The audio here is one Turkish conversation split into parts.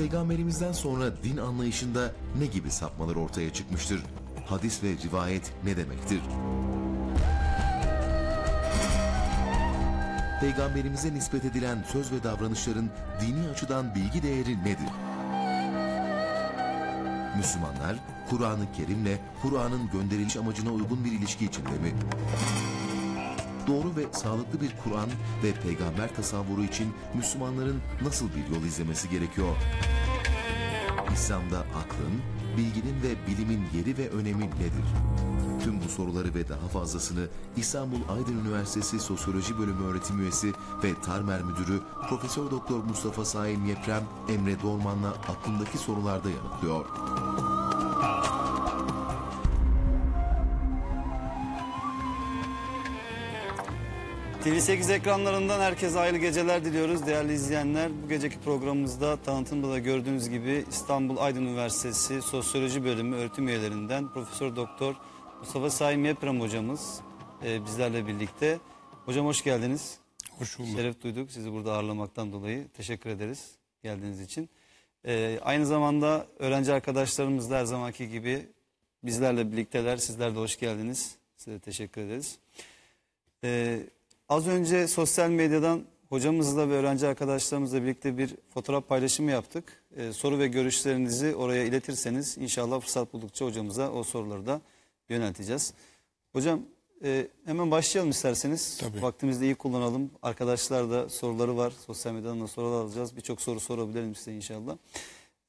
Peygamberimizden sonra din anlayışında ne gibi sapmalar ortaya çıkmıştır? Hadis ve rivayet ne demektir? Peygamberimize nispet edilen söz ve davranışların dini açıdan bilgi değeri nedir? Müslümanlar, Kur'an-ı Kerim'le Kur'an'ın gönderiliş amacına uygun bir ilişki içinde mi? Doğru ve sağlıklı bir Kur'an ve peygamber tasavvuru için Müslümanların nasıl bir yol izlemesi gerekiyor? İslam'da aklın, bilginin ve bilimin yeri ve önemi nedir? Tüm bu soruları ve daha fazlasını İstanbul Aydın Üniversitesi Sosyoloji Bölümü öğretim üyesi ve Tarmer Müdürü Profesör Doktor Mustafa Saim Yeprem Emre Dorman'la aklındaki sorularda yanıtlıyor. TV8 ekranlarından herkese hayırlı geceler diliyoruz değerli izleyenler. Bu geceki programımızda tanıtımda da gördüğünüz gibi İstanbul Aydın Üniversitesi Sosyoloji Bölümü öğretim üyelerinden Profesör Doktor Mustafa Saim Yeprem hocamız e, bizlerle birlikte. Hocam hoş geldiniz. Hoş bulduk. Şeref duyduk sizi burada ağırlamaktan dolayı. Teşekkür ederiz geldiğiniz için. E, aynı zamanda öğrenci arkadaşlarımız da her zamanki gibi bizlerle birlikteler. Sizler de hoş geldiniz. Size teşekkür ederiz. E, az önce sosyal medyadan hocamızla ve öğrenci arkadaşlarımızla birlikte bir fotoğraf paylaşımı yaptık. E, soru ve görüşlerinizi oraya iletirseniz inşallah fırsat buldukça hocamıza o soruları da yönelteceğiz. Hocam e, hemen başlayalım isterseniz. Tabii. Vaktimizi de iyi kullanalım. Arkadaşlar da soruları var. Sosyal medyadan da sorular alacağız. Birçok soru sorabilirim size inşallah.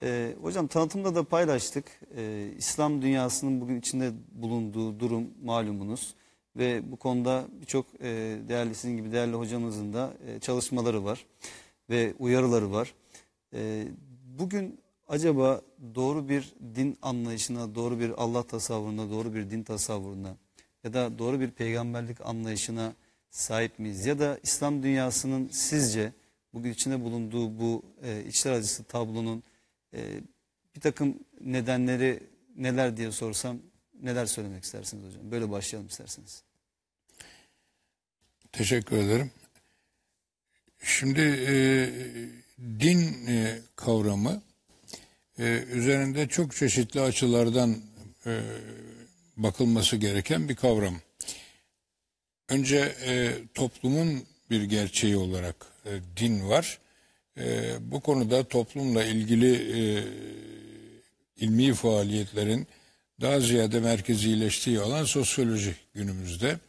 E, hocam tanıtımda da paylaştık. E, İslam dünyasının bugün içinde bulunduğu durum malumunuz. Ve bu konuda birçok e, değerli sizin gibi değerli hocamızın da e, çalışmaları var. Ve uyarıları var. E, bugün acaba doğru bir din anlayışına, doğru bir Allah tasavvuruna, doğru bir din tasavvuruna ya da doğru bir peygamberlik anlayışına sahip miyiz? Ya da İslam dünyasının sizce bugün içinde bulunduğu bu e, içler acısı tablonun e, bir takım nedenleri neler diye sorsam neler söylemek istersiniz hocam? Böyle başlayalım isterseniz. Teşekkür ederim. Şimdi e, din e, kavramı e, üzerinde çok çeşitli açılardan e, bakılması gereken bir kavram. Önce e, toplumun bir gerçeği olarak e, din var. E, bu konuda toplumla ilgili e, ilmi faaliyetlerin daha ziyade merkezileştiği alan sosyoloji günümüzde.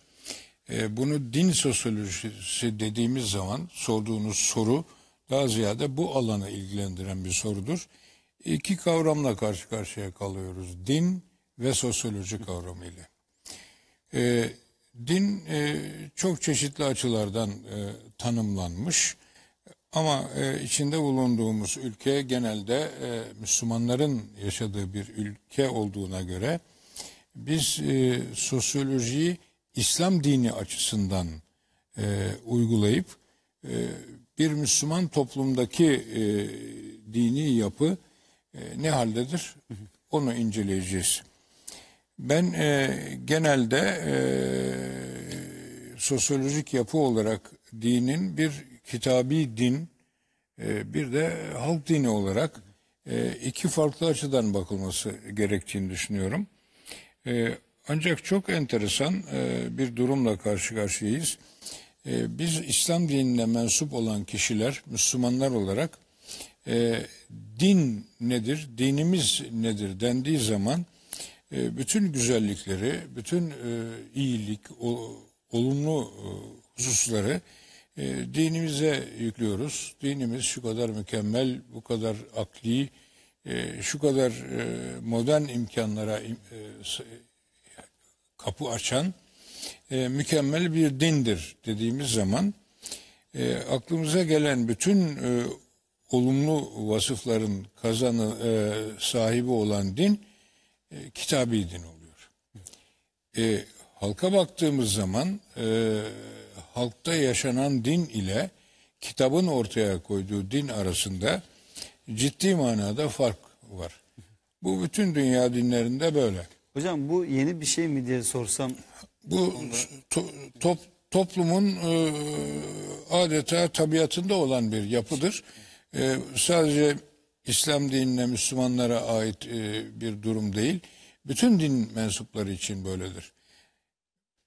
E, bunu din sosyolojisi dediğimiz zaman sorduğunuz soru daha ziyade bu alanı ilgilendiren bir sorudur. İki kavramla karşı karşıya kalıyoruz. Din ve sosyoloji kavramıyla. E, din e, çok çeşitli açılardan e, tanımlanmış. Ama e, içinde bulunduğumuz ülke genelde e, Müslümanların yaşadığı bir ülke olduğuna göre biz e, sosyolojiyi İslam dini açısından e, uygulayıp e, bir Müslüman toplumdaki e, dini yapı e, ne haldedir onu inceleyeceğiz. Ben e, genelde e, sosyolojik yapı olarak dinin bir kitabi din e, bir de halk dini olarak e, iki farklı açıdan bakılması gerektiğini düşünüyorum. E, ancak çok enteresan bir durumla karşı karşıyayız. Biz İslam dinine mensup olan kişiler, Müslümanlar olarak din nedir, dinimiz nedir dendiği zaman bütün güzellikleri, bütün iyilik, olumlu hususları e, dinimize yüklüyoruz. Dinimiz şu kadar mükemmel, bu kadar akli, e, şu kadar e, modern imkanlara e, kapı açan e, mükemmel bir dindir dediğimiz zaman e, aklımıza gelen bütün e, olumlu vasıfların kazanı e, sahibi olan din e, kitabi din oluyor. E, halka baktığımız zaman e, halkta yaşanan din ile kitabın ortaya koyduğu din arasında ciddi manada fark var. Bu bütün dünya dinlerinde böyle. Hocam bu yeni bir şey mi diye sorsam. Bu to, top, toplumun e, adeta tabiatında olan bir yapıdır. E, sadece İslam dinine Müslümanlara ait e, bir durum değil. Bütün din mensupları için böyledir.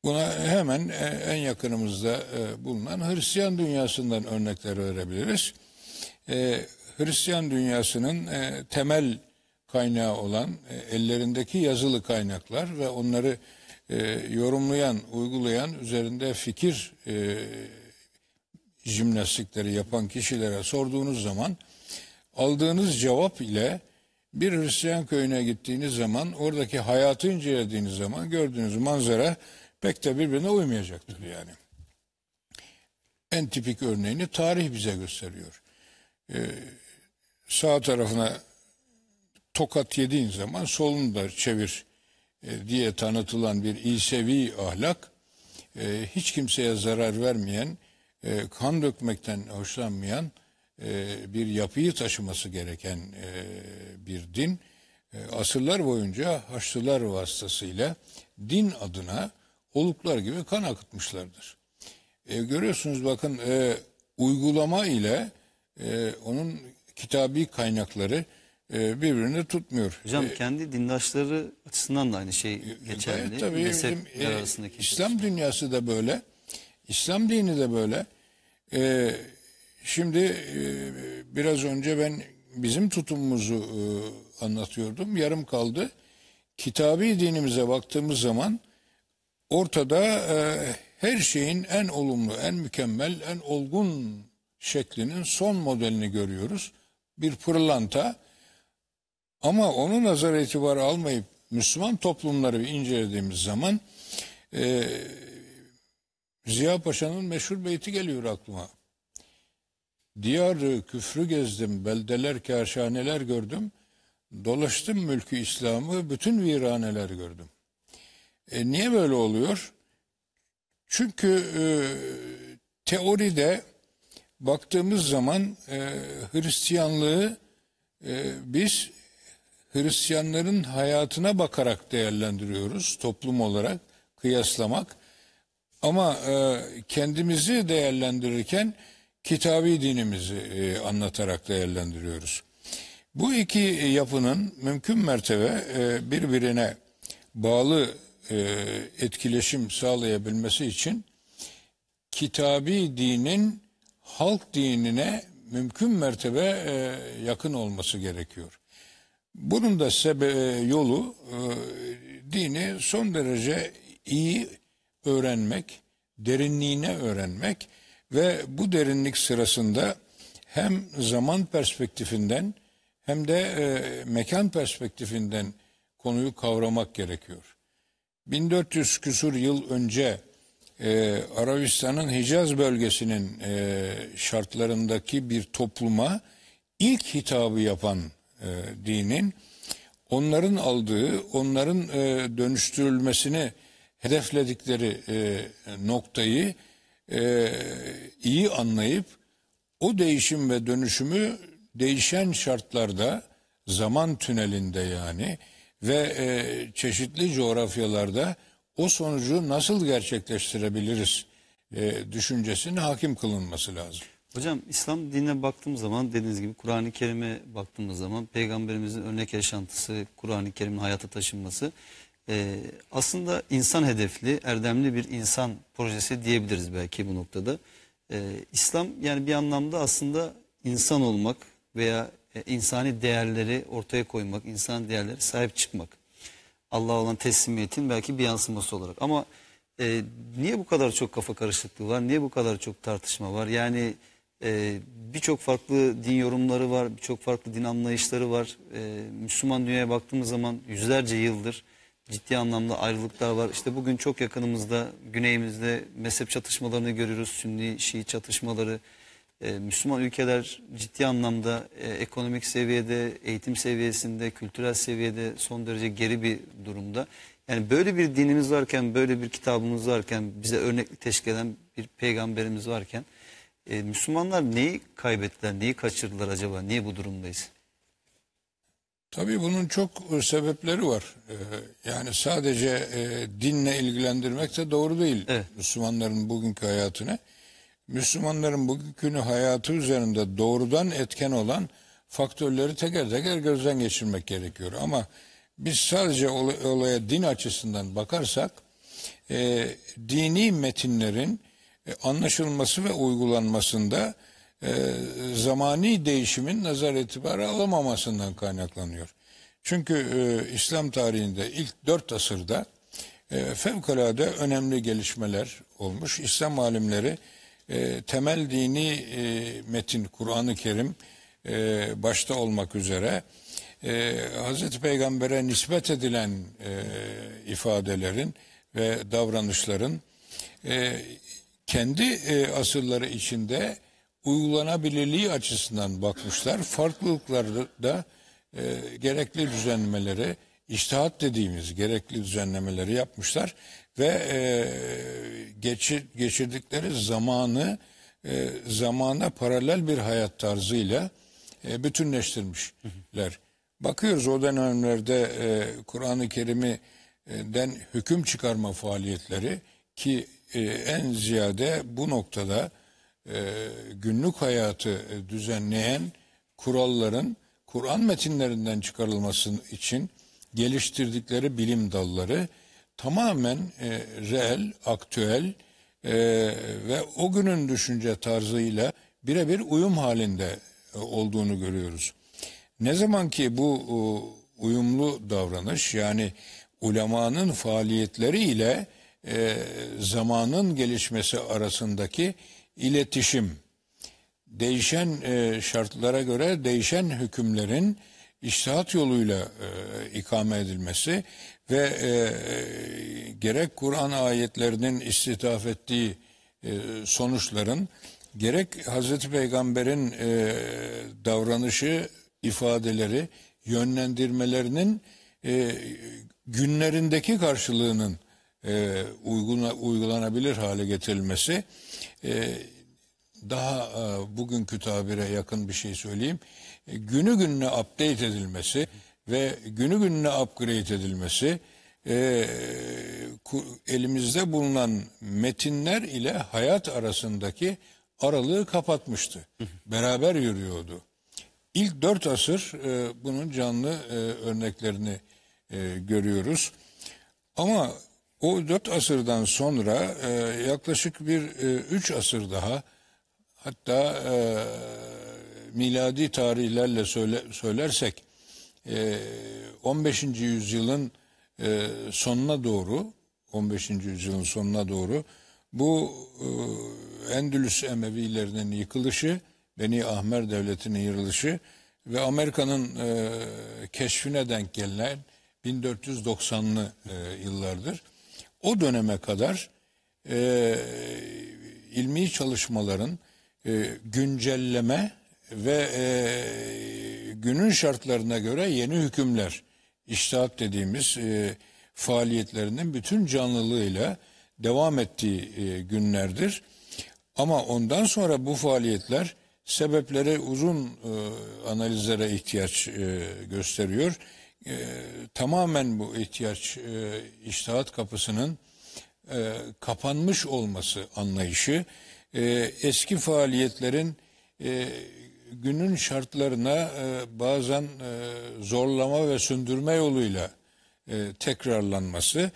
Buna hemen e, en yakınımızda e, bulunan Hristiyan dünyasından örnekler verebiliriz. E, Hristiyan dünyasının temel kaynağı olan ellerindeki yazılı kaynaklar ve onları yorumlayan, uygulayan, üzerinde fikir jimnastikleri yapan kişilere sorduğunuz zaman aldığınız cevap ile bir Hristiyan köyüne gittiğiniz zaman oradaki hayatı incelediğiniz zaman gördüğünüz manzara pek de birbirine uymayacaktır yani. En tipik örneğini tarih bize gösteriyor. Ee, sağ tarafına tokat yediğin zaman solunu da çevir e, diye tanıtılan bir İsevi ahlak e, hiç kimseye zarar vermeyen, e, kan dökmekten hoşlanmayan e, bir yapıyı taşıması gereken e, bir din. E, asırlar boyunca Haçlılar vasıtasıyla din adına oluklar gibi kan akıtmışlardır. E, görüyorsunuz bakın e, uygulama ile e, onun kitabi kaynakları e, birbirini tutmuyor. Hocam E, kendi dindaşları açısından da aynı şey geçerli. gayet tabii bizim, e, arasındaki İslam dünyası da böyle. İslam dini de böyle. E, şimdi e, biraz önce ben bizim tutumumuzu e, anlatıyordum. Yarım kaldı. Kitabi dinimize baktığımız zaman ortada e, her şeyin en olumlu, en mükemmel, en olgun şeklinin son modelini görüyoruz. Bir pırlanta ama onu nazar itibarı almayıp Müslüman toplumları incelediğimiz zaman e, Ziya Paşa'nın meşhur beyti geliyor aklıma. Diyarı küfrü gezdim, beldeler kâşhaneler gördüm. Dolaştım mülkü İslam'ı, bütün viraneler gördüm. E, niye böyle oluyor? Çünkü e, teoride baktığımız zaman e, Hristiyanlığı e, biz Hristiyanların hayatına bakarak değerlendiriyoruz toplum olarak kıyaslamak. Ama e, kendimizi değerlendirirken kitabi dinimizi e, anlatarak değerlendiriyoruz. Bu iki yapının mümkün mertebe e, birbirine bağlı e, etkileşim sağlayabilmesi için kitabi dinin halk dinine mümkün mertebe e, yakın olması gerekiyor. Bunun da sebe e, yolu e, dini son derece iyi öğrenmek, derinliğine öğrenmek ve bu derinlik sırasında hem zaman perspektifinden hem de e, mekan perspektifinden konuyu kavramak gerekiyor. 1400 küsur yıl önce e, Arabistan'ın Hicaz bölgesinin e, şartlarındaki bir topluma ilk hitabı yapan e, dinin onların aldığı, onların e, dönüştürülmesini hedefledikleri e, noktayı e, iyi anlayıp o değişim ve dönüşümü değişen şartlarda zaman tünelinde yani ve e, çeşitli coğrafyalarda o sonucu nasıl gerçekleştirebiliriz e, düşüncesine hakim kılınması lazım. Hocam İslam dinine baktığımız zaman dediğiniz gibi Kur'an-ı Kerim'e baktığımız zaman peygamberimizin örnek yaşantısı, Kur'an-ı Kerim'in hayata taşınması e, aslında insan hedefli, erdemli bir insan projesi diyebiliriz belki bu noktada. E, İslam yani bir anlamda aslında insan olmak veya e, insani değerleri ortaya koymak, insan değerleri sahip çıkmak. Allah'a olan teslimiyetin belki bir yansıması olarak. Ama e, niye bu kadar çok kafa karışıklığı var? Niye bu kadar çok tartışma var? Yani e, birçok farklı din yorumları var, birçok farklı din anlayışları var. E, Müslüman dünyaya baktığımız zaman yüzlerce yıldır ciddi anlamda ayrılıklar var. İşte bugün çok yakınımızda, güneyimizde mezhep çatışmalarını görüyoruz. Sünni, Şii çatışmaları. E, Müslüman ülkeler ciddi anlamda e, ekonomik seviyede, eğitim seviyesinde, kültürel seviyede son derece geri bir durumda. Yani böyle bir dinimiz varken, böyle bir kitabımız varken, bize örneklik teşkil eden bir peygamberimiz varken e, Müslümanlar neyi kaybettiler, neyi kaçırdılar acaba, niye bu durumdayız? Tabii bunun çok e, sebepleri var. Ee, yani sadece dinle ilgilendirmek de doğru değil Evet. Müslümanların bugünkü hayatını. Müslümanların bugünkü hayatı üzerinde doğrudan etken olan faktörleri teker teker gözden geçirmek gerekiyor. Ama biz sadece olay- olaya din açısından bakarsak e, dini metinlerin e, anlaşılması ve uygulanmasında e, zamani değişimin nazar itibarı alamamasından kaynaklanıyor. Çünkü e, İslam tarihinde ilk dört asırda e, fevkalade önemli gelişmeler olmuş. İslam alimleri e, temel dini e, metin Kur'an-ı Kerim e, başta olmak üzere e, Hz. Peygamber'e nispet edilen e, ifadelerin ve davranışların e, kendi e, asırları içinde uygulanabilirliği açısından bakmışlar. Farklılıkları da e, gerekli düzenlemeleri, iştihat dediğimiz gerekli düzenlemeleri yapmışlar ve e, geçir, geçirdikleri zamanı e, zamana paralel bir hayat tarzıyla e, bütünleştirmişler. Bakıyoruz o dönemlerde e, Kur'an-ı Kerim'den hüküm çıkarma faaliyetleri ki e, en ziyade bu noktada e, günlük hayatı düzenleyen kuralların Kur'an metinlerinden çıkarılması için geliştirdikleri bilim dalları tamamen e, reel, aktüel e, ve o günün düşünce tarzıyla birebir uyum halinde e, olduğunu görüyoruz. Ne zaman ki bu e, uyumlu davranış yani ulemanın faaliyetleri ile e, zamanın gelişmesi arasındaki iletişim, değişen e, şartlara göre değişen hükümlerin iştihat yoluyla e, ikame edilmesi ve e, e, gerek Kur'an ayetlerinin istithaf ettiği e, sonuçların gerek Hazreti Peygamber'in e, davranışı, ifadeleri, yönlendirmelerinin e, günlerindeki karşılığının e, uyguna, uygulanabilir hale getirilmesi e, daha e, bugünkü tabire yakın bir şey söyleyeyim. E, günü gününe update edilmesi ve günü gününe upgrade edilmesi e, elimizde bulunan metinler ile hayat arasındaki aralığı kapatmıştı. Beraber yürüyordu. İlk dört asır e, bunun canlı e, örneklerini e, görüyoruz. Ama o dört asırdan sonra e, yaklaşık bir e, üç asır daha hatta e, miladi tarihlerle söyle, söylersek 15. yüzyılın e, sonuna doğru 15. yüzyılın sonuna doğru bu e, Endülüs Emevilerinin yıkılışı, Beni Ahmer Devleti'nin yırılışı ve Amerika'nın e, keşfine denk gelen 1490'lı e, yıllardır. O döneme kadar ilmi çalışmaların güncelleme ve e, günün şartlarına göre yeni hükümler, iştahat dediğimiz e, faaliyetlerinin bütün canlılığıyla devam ettiği e, günlerdir. Ama ondan sonra bu faaliyetler sebepleri uzun e, analizlere ihtiyaç e, gösteriyor. E, tamamen bu ihtiyaç e, iştahat kapısının e, kapanmış olması anlayışı e, eski faaliyetlerin e, günün şartlarına e, bazen e, zorlama ve sündürme yoluyla e, tekrarlanması.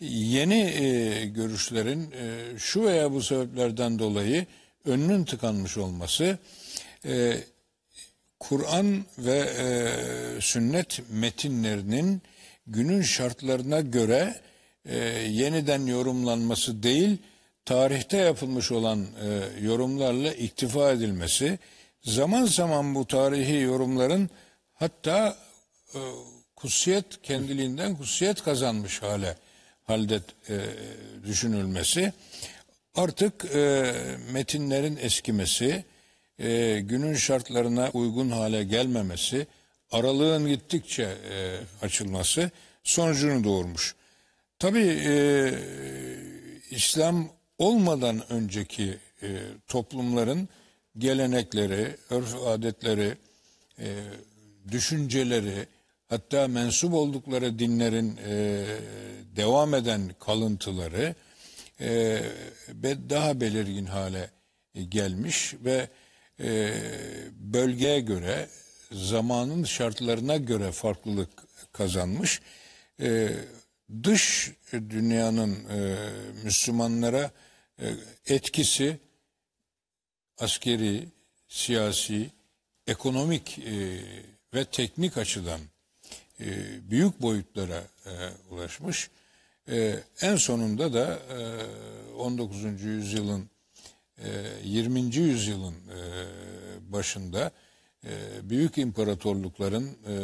Yeni e, görüşlerin e, şu veya bu sebeplerden dolayı önünün tıkanmış olması e, Kur'an ve e, sünnet metinlerinin günün şartlarına göre e, yeniden yorumlanması değil, tarihte yapılmış olan e, yorumlarla iktifa edilmesi, zaman zaman bu tarihi yorumların hatta e, kutsiyet kendiliğinden kutsiyet kazanmış hale halde e, düşünülmesi, artık e, metinlerin eskimesi, e, günün şartlarına uygun hale gelmemesi, aralığın gittikçe e, açılması sonucunu doğurmuş. Tabii e, İslam olmadan önceki e, toplumların gelenekleri, örf adetleri, e, düşünceleri, hatta mensup oldukları dinlerin e, devam eden kalıntıları e, daha belirgin hale gelmiş ve e, bölgeye göre, zamanın şartlarına göre farklılık kazanmış. E, dış dünyanın e, Müslümanlara e, etkisi askeri, siyasi, ekonomik e, ve teknik açıdan e, büyük boyutlara e, ulaşmış. E, en sonunda da e, 19. yüzyılın e, 20. yüzyılın e, başında e, büyük imparatorlukların e,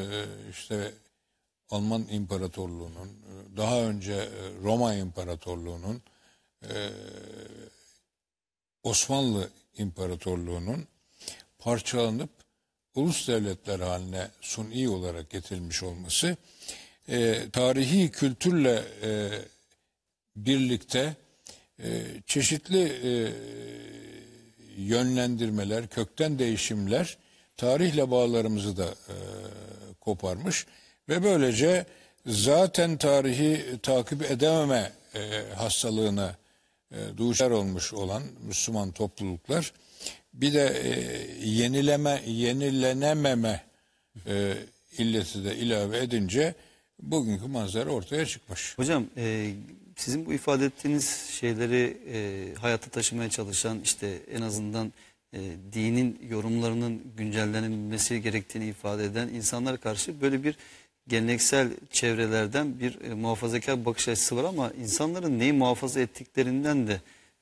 işte Alman İmparatorluğu'nun, e, daha önce e, Roma İmparatorluğu'nun, e, Osmanlı İmparatorluğu'nun parçalanıp ulus devletler haline suni olarak getirilmiş olması e, tarihi kültürle e, birlikte e, çeşitli e, yönlendirmeler, kökten değişimler tarihle bağlarımızı da e, koparmış ve böylece zaten tarihi takip edememe e, hastalığına e, duşar olmuş olan Müslüman topluluklar bir de e, yenileme yenilenememe e, illeti de ilave edince bugünkü manzara ortaya çıkmış. Hocam e, sizin bu ifade ettiğiniz şeyleri e, hayata taşımaya çalışan işte en azından e, dinin yorumlarının güncellenmesi gerektiğini ifade eden insanlara karşı böyle bir geleneksel çevrelerden bir e, muhafazakar bakış açısı var ama insanların neyi muhafaza ettiklerinden de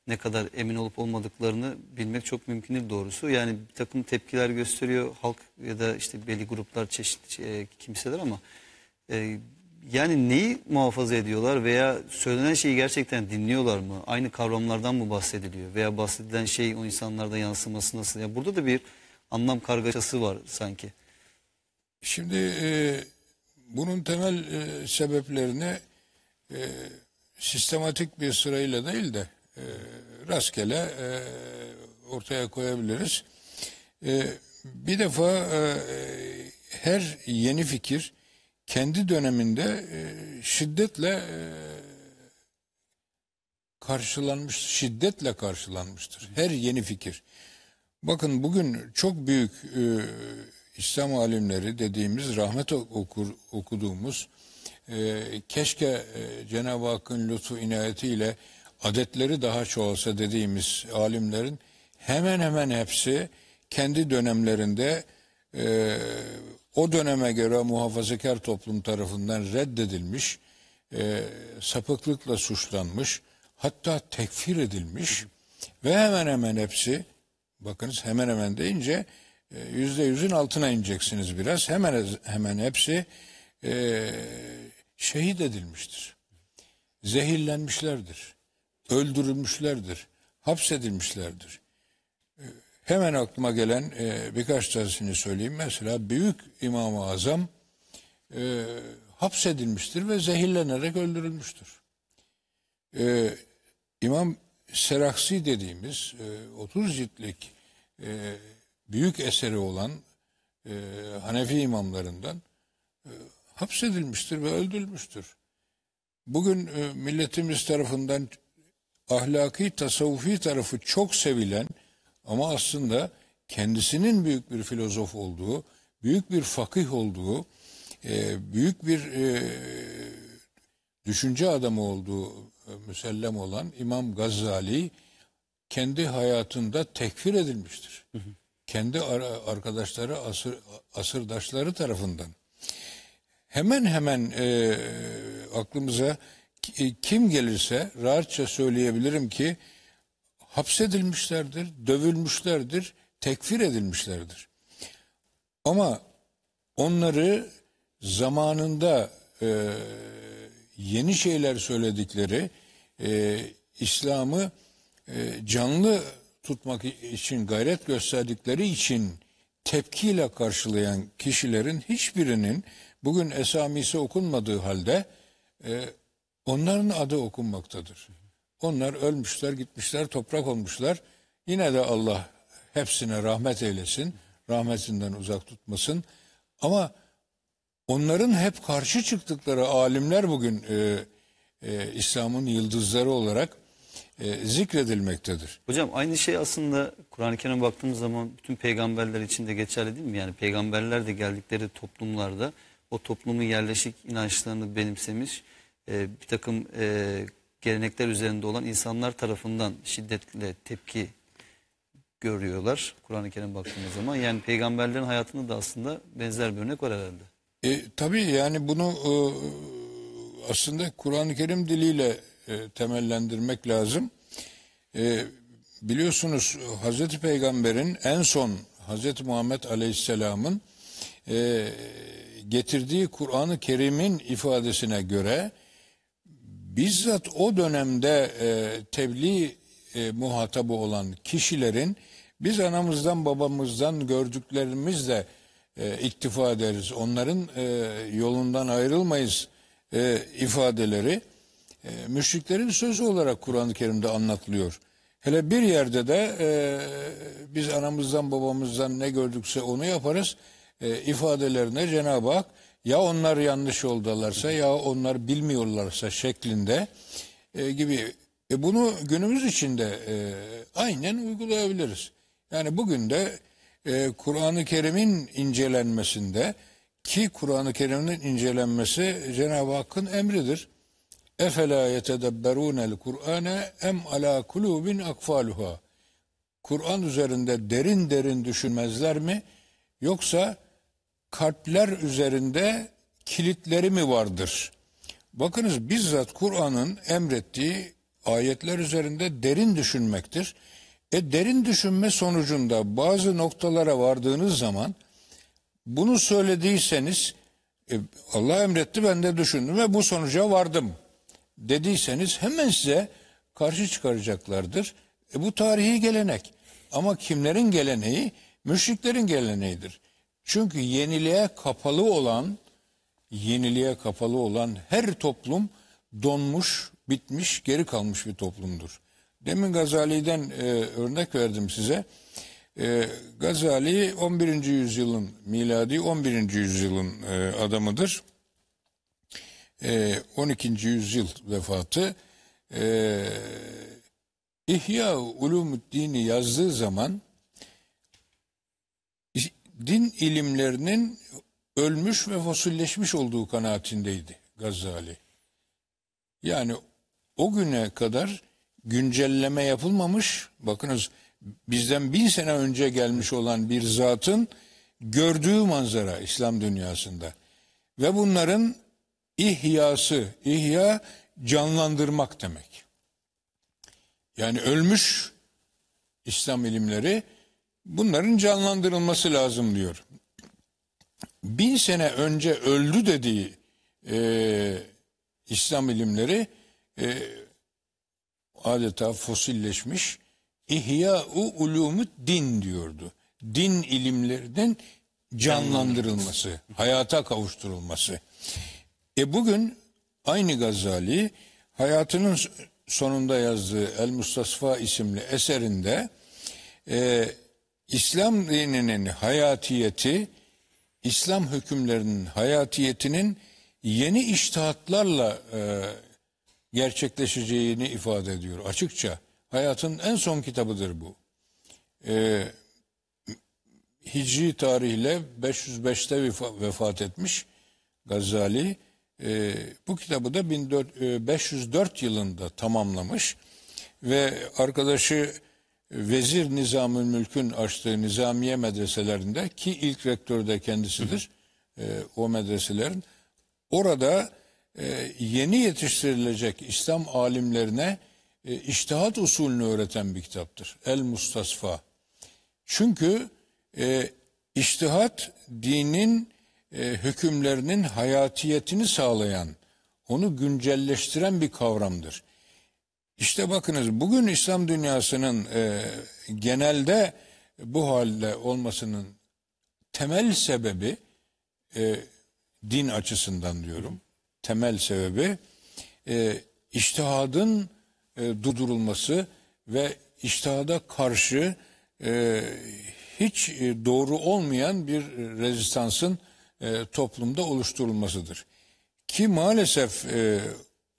ne kadar emin olup olmadıklarını bilmek çok mümkün değil doğrusu. Yani bir takım tepkiler gösteriyor halk ya da işte belli gruplar çeşitli e, kimseler ama e, yani neyi muhafaza ediyorlar veya söylenen şeyi gerçekten dinliyorlar mı? Aynı kavramlardan mı bahsediliyor? Veya bahsedilen şey o insanlarda yansıması nasıl? Yani burada da bir anlam kargaşası var sanki. Şimdi e, bunun temel e, sebeplerini e, sistematik bir sırayla değil de e, rastgele e, ortaya koyabiliriz. E, bir defa e, her yeni fikir kendi döneminde e, şiddetle e, karşılanmış, şiddetle karşılanmıştır. Her yeni fikir. Bakın bugün çok büyük e, İslam alimleri dediğimiz rahmet okur, okuduğumuz e, keşke e, Cenab-ı Hakk'ın lütfu inayetiyle adetleri daha çoğalsa dediğimiz alimlerin hemen hemen hepsi kendi dönemlerinde e, o döneme göre muhafazakar toplum tarafından reddedilmiş, e, sapıklıkla suçlanmış, hatta tekfir edilmiş ve hemen hemen hepsi, bakınız hemen hemen deyince yüzde yüzün altına ineceksiniz biraz, hemen hemen hepsi e, şehit edilmiştir. Zehirlenmişlerdir, öldürülmüşlerdir, hapsedilmişlerdir. Hemen aklıma gelen e, birkaç tanesini söyleyeyim. Mesela Büyük İmam-ı Azam e, hapsedilmiştir ve zehirlenerek öldürülmüştür. E, İmam Seraksi dediğimiz e, 30 ciltlik e, büyük eseri olan e, Hanefi imamlarından e, hapsedilmiştir ve öldürülmüştür. Bugün e, milletimiz tarafından ahlaki, tasavvufi tarafı çok sevilen ama aslında kendisinin büyük bir filozof olduğu, büyük bir fakih olduğu, e, büyük bir e, düşünce adamı olduğu e, müsellem olan İmam Gazali kendi hayatında tekfir edilmiştir. Kendi arkadaşları, asır, asırdaşları tarafından. Hemen hemen e, aklımıza kim gelirse rahatça söyleyebilirim ki hapsedilmişlerdir, dövülmüşlerdir, tekfir edilmişlerdir. Ama onları zamanında e, yeni şeyler söyledikleri, e, İslam'ı e, canlı tutmak için gayret gösterdikleri için tepkiyle karşılayan kişilerin hiçbirinin bugün esamisi okunmadığı halde e, onların adı okunmaktadır. Onlar ölmüşler, gitmişler, toprak olmuşlar. Yine de Allah hepsine rahmet eylesin, rahmetinden uzak tutmasın. Ama onların hep karşı çıktıkları alimler bugün e, e, İslam'ın yıldızları olarak e, zikredilmektedir. Hocam aynı şey aslında Kur'an-ı Kerim'e baktığımız zaman bütün peygamberler için de geçerli değil mi? Yani peygamberler de geldikleri toplumlarda o toplumun yerleşik inançlarını benimsemiş e, bir takım e, gelenekler üzerinde olan insanlar tarafından şiddetle tepki görüyorlar Kur'an-ı Kerim'e baktığımız zaman. Yani peygamberlerin hayatında da aslında benzer bir örnek var herhalde. E, tabii yani bunu e, aslında Kur'an-ı Kerim diliyle e, temellendirmek lazım. E, biliyorsunuz Hazreti Peygamber'in en son Hazreti Muhammed Aleyhisselam'ın e, getirdiği Kur'an-ı Kerim'in ifadesine göre bizzat o dönemde e, tebliğ e, muhatabı olan kişilerin biz anamızdan babamızdan gördüklerimizle e, iktifa ederiz. Onların e, yolundan ayrılmayız e, ifadeleri e, müşriklerin sözü olarak Kur'an-ı Kerim'de anlatılıyor. Hele bir yerde de e, biz anamızdan babamızdan ne gördükse onu yaparız e, ifadelerine Cenab-ı Hak ya onlar yanlış yoldalarsa ya onlar bilmiyorlarsa şeklinde e, gibi. E, bunu günümüz içinde e, aynen uygulayabiliriz. Yani bugün de e, Kur'an-ı Kerim'in incelenmesinde ki Kur'an-ı Kerim'in incelenmesi Cenab-ı Hakk'ın emridir. Efela yetedebberunel Kur'ane em ala kulubin akfaluha. Kur'an üzerinde derin derin düşünmezler mi? Yoksa kalpler üzerinde kilitleri mi vardır? Bakınız bizzat Kur'an'ın emrettiği ayetler üzerinde derin düşünmektir. E derin düşünme sonucunda bazı noktalara vardığınız zaman bunu söylediyseniz e, Allah emretti ben de düşündüm ve bu sonuca vardım dediyseniz hemen size karşı çıkaracaklardır. E, bu tarihi gelenek. Ama kimlerin geleneği? Müşriklerin geleneğidir. Çünkü yeniliğe kapalı olan, yeniliğe kapalı olan her toplum donmuş, bitmiş, geri kalmış bir toplumdur. Demin Gazali'den e, örnek verdim size. E, Gazali 11. yüzyılın miladi 11. yüzyılın e, adamıdır. E, 12. yüzyıl vefatı. E, İhya Ulumuddin'i yazdığı zaman din ilimlerinin ölmüş ve fosilleşmiş olduğu kanaatindeydi Gazali. Yani o güne kadar güncelleme yapılmamış. Bakınız bizden bin sene önce gelmiş olan bir zatın gördüğü manzara İslam dünyasında. Ve bunların ihyası, ihya canlandırmak demek. Yani ölmüş İslam ilimleri bunların canlandırılması lazım diyor. Bin sene önce öldü dediği e, İslam ilimleri e, adeta fosilleşmiş İhya-u ulumu din diyordu. Din ilimlerinin canlandırılması, hayata kavuşturulması. E bugün aynı Gazali hayatının sonunda yazdığı El Mustasfa isimli eserinde e, İslam dininin hayatiyeti, İslam hükümlerinin hayatiyetinin yeni iştihatlarla e, gerçekleşeceğini ifade ediyor açıkça. Hayatın en son kitabıdır bu. E, Hicri tarihle 505'te vefat etmiş Gazali. E, bu kitabı da 1504 yılında tamamlamış ve arkadaşı Vezir Nizamül Mülk'ün açtığı nizamiye medreselerinde ki ilk rektörü de kendisidir e, o medreselerin orada e, yeni yetiştirilecek İslam alimlerine e, iştihat usulünü öğreten bir kitaptır. El Mustasfa. Çünkü e, iştihat dinin e, hükümlerinin hayatiyetini sağlayan, onu güncelleştiren bir kavramdır. İşte bakınız bugün İslam dünyasının e, genelde bu halde olmasının temel sebebi e, din açısından diyorum. Temel sebebi e, iştihadın e, durdurulması ve iştihada karşı e, hiç e, doğru olmayan bir rezistansın e, toplumda oluşturulmasıdır. Ki maalesef e,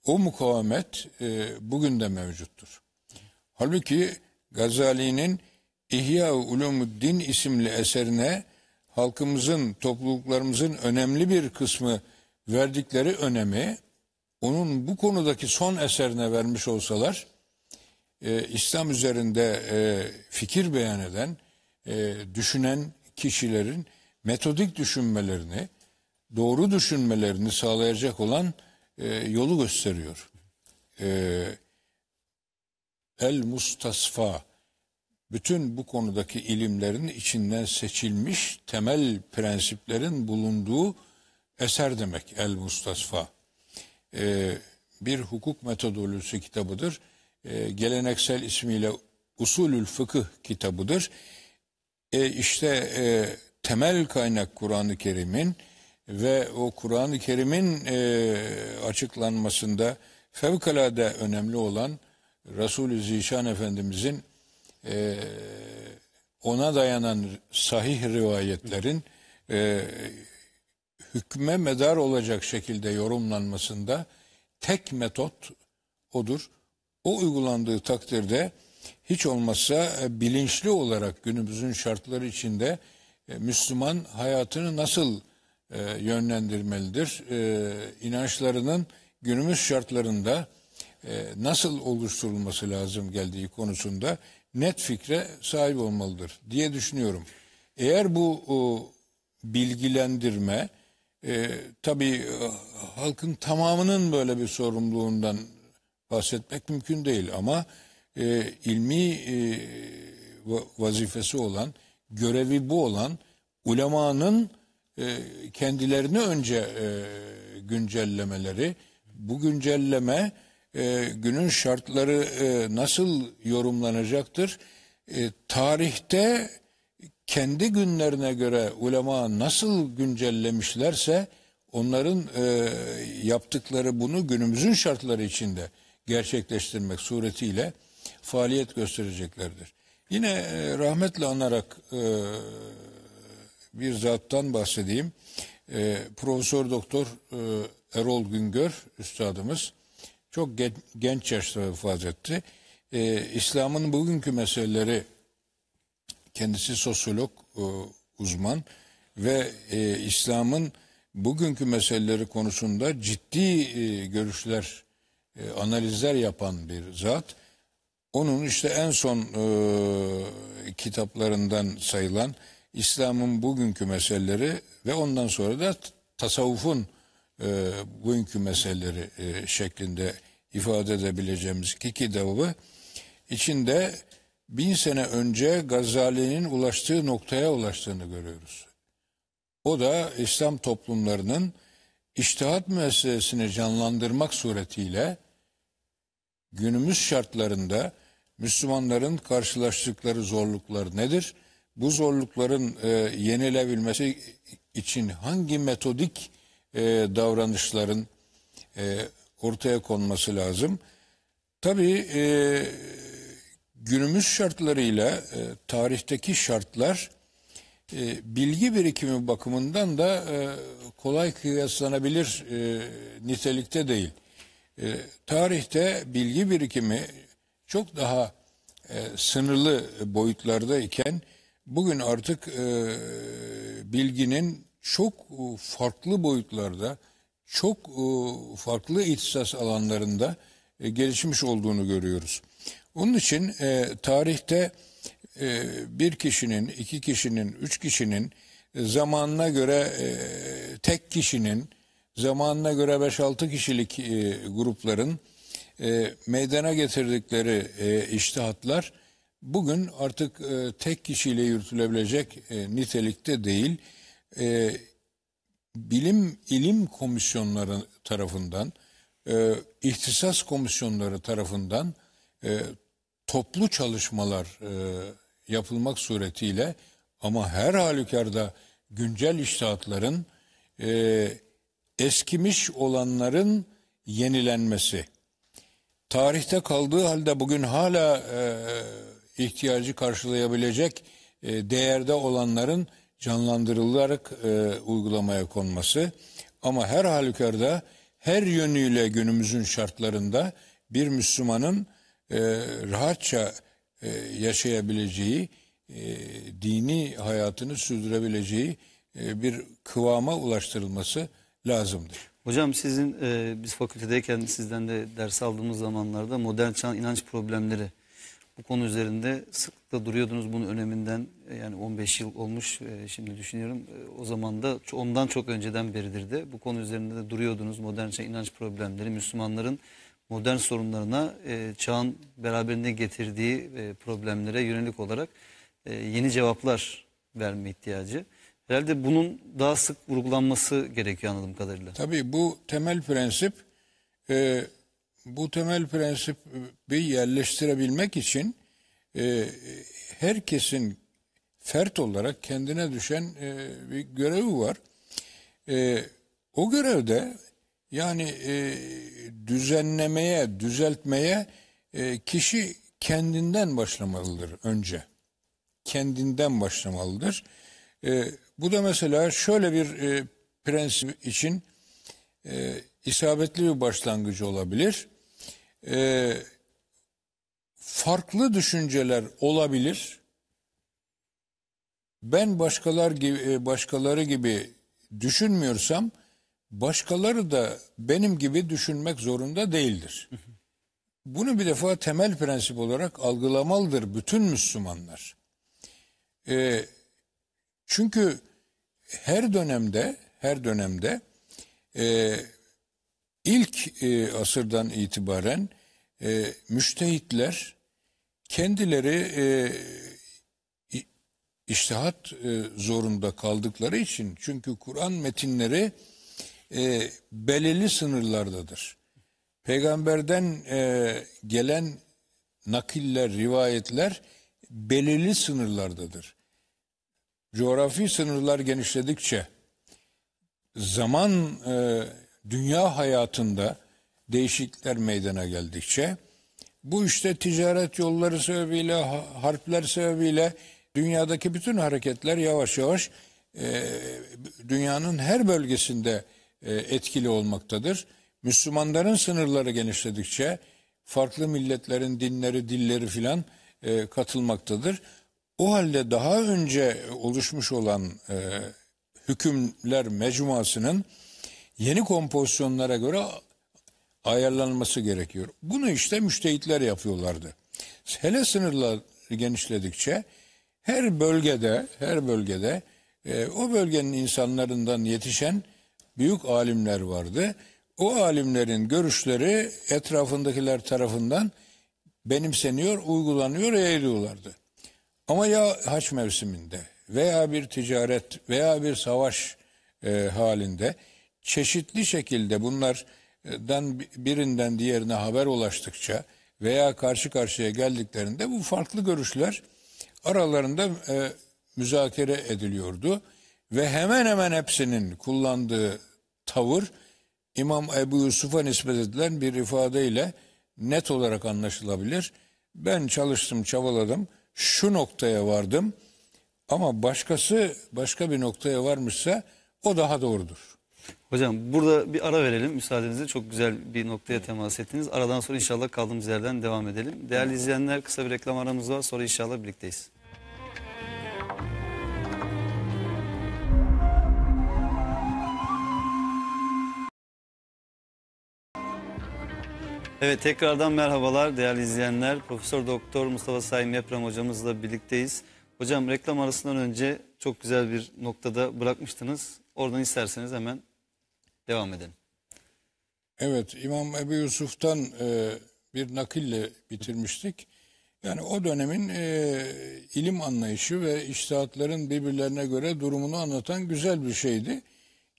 o mukavemet e, bugün de mevcuttur. Halbuki Gazali'nin İhya Ulumuddin isimli eserine halkımızın, topluluklarımızın önemli bir kısmı verdikleri önemi onun bu konudaki son eserine vermiş olsalar e, İslam üzerinde e, fikir beyan eden, e, düşünen kişilerin metodik düşünmelerini, doğru düşünmelerini sağlayacak olan e, yolu gösteriyor. E, El Mustasfa bütün bu konudaki ilimlerin içinden seçilmiş temel prensiplerin bulunduğu eser demek El Mustasfa. Ee, bir hukuk metodolojisi kitabıdır. Ee, geleneksel ismiyle Usulül Fıkıh kitabıdır. Ee, işte e, temel kaynak Kur'an-ı Kerim'in ve o Kur'an-ı Kerim'in e, açıklanmasında fevkalade önemli olan Resulü Zişan Efendimizin e, ona dayanan sahih rivayetlerin e, hükme medar olacak şekilde yorumlanmasında tek metot odur. O uygulandığı takdirde hiç olmazsa e, bilinçli olarak günümüzün şartları içinde Müslüman hayatını nasıl e, yönlendirmelidir? E, inançlarının günümüz şartlarında e, nasıl oluşturulması lazım geldiği konusunda net fikre sahip olmalıdır diye düşünüyorum. Eğer bu o, bilgilendirme e, tabii e, halkın tamamının böyle bir sorumluluğundan bahsetmek mümkün değil ama e, ilmi e, vazifesi olan, görevi bu olan ulemanın e, kendilerini önce e, güncellemeleri, bu güncelleme e, günün şartları e, nasıl yorumlanacaktır? E, tarihte kendi günlerine göre ulema nasıl güncellemişlerse onların e, yaptıkları bunu günümüzün şartları içinde gerçekleştirmek suretiyle faaliyet göstereceklerdir. Yine e, rahmetle anarak e, bir zattan bahsedeyim. E, Profesör Doktor Erol Güngör üstadımız çok gen, genç yaşta vefat etti. İslam'ın bugünkü meseleleri kendisi sosyolog uzman ve İslam'ın bugünkü meseleleri konusunda ciddi görüşler, analizler yapan bir zat. Onun işte en son e, kitaplarından sayılan İslam'ın bugünkü meseleleri ve ondan sonra da tasavvufun e, bugünkü meseleleri e, şeklinde ifade edebileceğimiz iki kitabı içinde bin sene önce Gazali'nin ulaştığı noktaya ulaştığını görüyoruz. O da İslam toplumlarının iştihat meselesini canlandırmak suretiyle günümüz şartlarında Müslümanların karşılaştıkları zorluklar nedir? Bu zorlukların e, yenilebilmesi için hangi metodik e, davranışların e, ortaya konması lazım. Tabii e, günümüz şartlarıyla e, tarihteki şartlar e, bilgi birikimi bakımından da e, kolay kıyaslanabilir e, nitelikte değil. E, tarihte bilgi birikimi çok daha e, sınırlı boyutlarda iken bugün artık e, bilginin çok farklı boyutlarda, çok farklı ihtisas alanlarında gelişmiş olduğunu görüyoruz. Onun için tarihte bir kişinin, iki kişinin, üç kişinin zamanına göre tek kişinin, zamanına göre beş altı kişilik grupların meydana getirdikleri iştihatlar bugün artık tek kişiyle yürütülebilecek nitelikte değil. E, bilim ilim komisyonları tarafından, e, ihtisas komisyonları tarafından e, toplu çalışmalar e, yapılmak suretiyle ama her halükarda güncel iştahatların e, eskimiş olanların yenilenmesi. Tarihte kaldığı halde bugün hala e, ihtiyacı karşılayabilecek e, değerde olanların canlandırılarak e, uygulamaya konması ama her halükarda her yönüyle günümüzün şartlarında bir Müslümanın e, rahatça e, yaşayabileceği, e, dini hayatını sürdürebileceği e, bir kıvama ulaştırılması lazımdır. Hocam sizin e, biz fakültedeyken sizden de ders aldığımız zamanlarda modern çağın inanç problemleri bu konu üzerinde sıklıkla duruyordunuz bunun öneminden e, yani 15 yıl olmuş e, şimdi düşünüyorum E, o zaman da ondan çok önceden beridir de bu konu üzerinde de duruyordunuz modern çağ inanç problemleri Müslümanların modern sorunlarına e, çağın beraberinde getirdiği e, problemlere yönelik olarak e, yeni cevaplar verme ihtiyacı. Herhalde bunun daha sık vurgulanması gerekiyor anladığım kadarıyla. Tabii bu temel prensip e, bu temel prensibi yerleştirebilmek için e, herkesin fert olarak kendine düşen e, bir görevi var. E, o görevde yani e, düzenlemeye, düzeltmeye e, kişi kendinden başlamalıdır önce. Kendinden başlamalıdır. E, bu da mesela şöyle bir e, prensip için e, isabetli bir başlangıcı olabilir. E, farklı düşünceler olabilir. Ben başkalar gibi e, başkaları gibi düşünmüyorsam başkaları da benim gibi düşünmek zorunda değildir. Bunu bir defa temel prensip olarak algılamalıdır bütün Müslümanlar. E, çünkü her dönemde her dönemde e, ilk e, asırdan itibaren e, müştehitler kendileri e, iştihat e, zorunda kaldıkları için çünkü Kur'an metinleri e, belirli sınırlardadır. Peygamberden e, gelen nakiller, rivayetler belirli sınırlardadır. Coğrafi sınırlar genişledikçe zaman e, dünya hayatında değişiklikler meydana geldikçe bu işte ticaret yolları sebebiyle, ha- harpler sebebiyle dünyadaki bütün hareketler yavaş yavaş e, dünyanın her bölgesinde e, etkili olmaktadır. Müslümanların sınırları genişledikçe farklı milletlerin dinleri, dilleri filan e, katılmaktadır. O halde daha önce oluşmuş olan e, hükümler mecmuasının yeni kompozisyonlara göre ayarlanması gerekiyor. Bunu işte müştehitler yapıyorlardı. Hele sınırlar genişledikçe her bölgede her bölgede e, o bölgenin insanlarından yetişen büyük alimler vardı. O alimlerin görüşleri etrafındakiler tarafından benimseniyor, uygulanıyor, yayılıyorlardı. Ama ya haç mevsiminde veya bir ticaret veya bir savaş e, halinde çeşitli şekilde bunlardan birinden diğerine haber ulaştıkça veya karşı karşıya geldiklerinde bu farklı görüşler aralarında e, müzakere ediliyordu ve hemen hemen hepsinin kullandığı tavır İmam Ebu Yusuf'a nispet edilen bir ifadeyle net olarak anlaşılabilir. Ben çalıştım, çabaladım, şu noktaya vardım ama başkası başka bir noktaya varmışsa o daha doğrudur. Hocam burada bir ara verelim müsaadenizle. Çok güzel bir noktaya temas ettiniz. Aradan sonra inşallah kaldığımız yerden devam edelim. Değerli izleyenler kısa bir reklam aramız var. Sonra inşallah birlikteyiz. Evet tekrardan merhabalar değerli izleyenler. Profesör Doktor Mustafa Saim Yaprem hocamızla birlikteyiz. Hocam reklam arasından önce çok güzel bir noktada bırakmıştınız. Oradan isterseniz hemen devam edelim. Evet İmam Ebu Yusuf'tan e, bir nakille bitirmiştik. Yani o dönemin e, ilim anlayışı ve iştihatların birbirlerine göre durumunu anlatan güzel bir şeydi.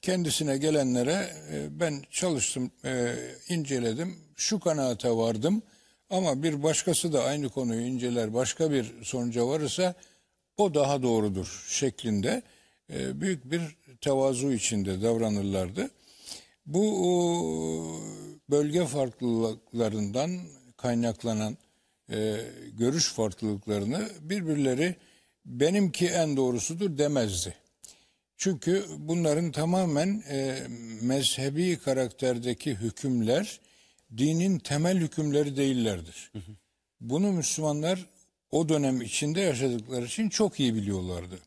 Kendisine gelenlere e, ben çalıştım, e, inceledim, şu kanaate vardım ama bir başkası da aynı konuyu inceler, başka bir sonuca varırsa o daha doğrudur şeklinde e, büyük bir tevazu içinde davranırlardı. Bu bölge farklılıklarından kaynaklanan e, görüş farklılıklarını birbirleri benimki en doğrusudur demezdi. Çünkü bunların tamamen e, mezhebi karakterdeki hükümler dinin temel hükümleri değillerdir. Bunu Müslümanlar o dönem içinde yaşadıkları için çok iyi biliyorlardı.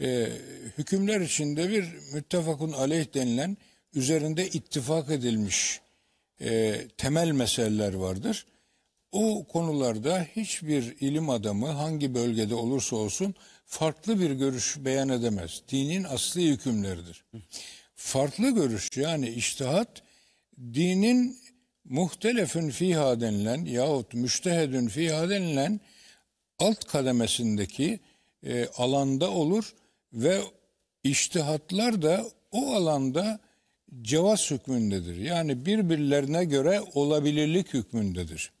Ee, hükümler içinde bir müttefakun aleyh denilen üzerinde ittifak edilmiş e, temel meseleler vardır. O konularda hiçbir ilim adamı hangi bölgede olursa olsun farklı bir görüş beyan edemez. Dinin asli hükümleridir. Farklı görüş yani iştihat dinin muhtelefün fiha denilen yahut müştehedün fiha denilen alt kademesindeki e, alanda olur ve iştihatlar da o alanda cevaz hükmündedir. Yani birbirlerine göre olabilirlik hükmündedir.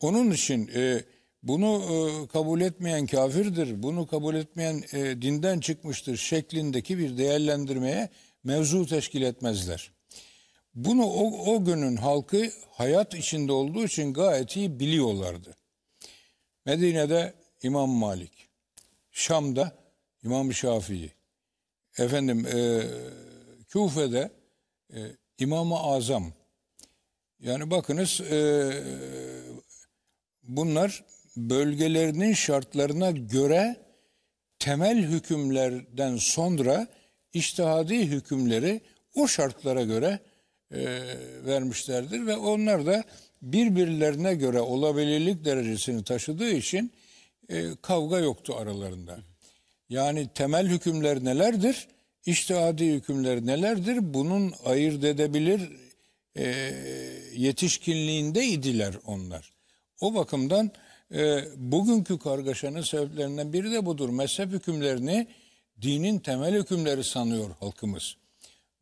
Onun için e, bunu e, kabul etmeyen kafirdir, bunu kabul etmeyen e, dinden çıkmıştır şeklindeki bir değerlendirmeye mevzu teşkil etmezler. Bunu o, o günün halkı hayat içinde olduğu için gayet iyi biliyorlardı. Medine'de İmam Malik, Şam'da İmam Şafii, efendim e, Küfe'de e, İmam-ı Azam. Yani bakınız e, bunlar bölgelerinin şartlarına göre temel hükümlerden sonra iştihadi hükümleri o şartlara göre e, vermişlerdir ve onlar da birbirlerine göre olabilirlik derecesini taşıdığı için e, kavga yoktu aralarında. Yani temel hükümler nelerdir? İştihadi hükümler nelerdir? Bunun ayırt edebilir e, yetişkinliğinde idiler onlar. O bakımdan e, bugünkü kargaşanın sebeplerinden biri de budur. Mezhep hükümlerini dinin temel hükümleri sanıyor halkımız.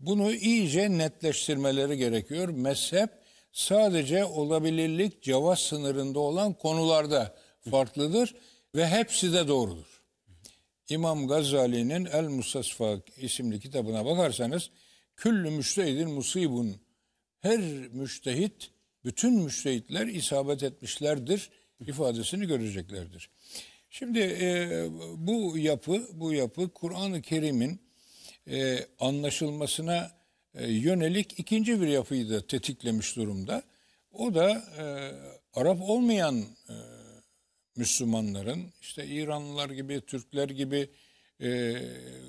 Bunu iyice netleştirmeleri gerekiyor. Mezhep sadece olabilirlik cevaz sınırında olan konularda farklıdır ve hepsi de doğrudur. İmam Gazali'nin El Mustasfa isimli kitabına bakarsanız küllü müştehidin musibun her müştehit bütün müştehitler isabet etmişlerdir ifadesini göreceklerdir. Şimdi e, bu yapı bu yapı Kur'an-ı Kerim'in e, anlaşılmasına e, yönelik ikinci bir yapıyı da tetiklemiş durumda. O da e, Arap olmayan e, Müslümanların işte İranlılar gibi, Türkler gibi, e,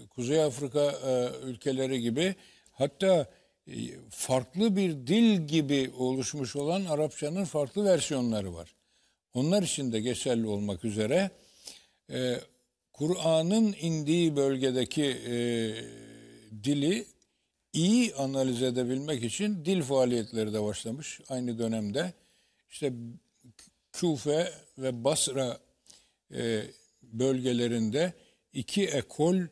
Kuzey Afrika e, ülkeleri gibi hatta e, farklı bir dil gibi oluşmuş olan Arapçanın farklı versiyonları var. Onlar için de geçerli olmak üzere e, Kur'an'ın indiği bölgedeki e, dili iyi analiz edebilmek için dil faaliyetleri de başlamış aynı dönemde. İşte Küfe ve Basra e, bölgelerinde iki ekol e,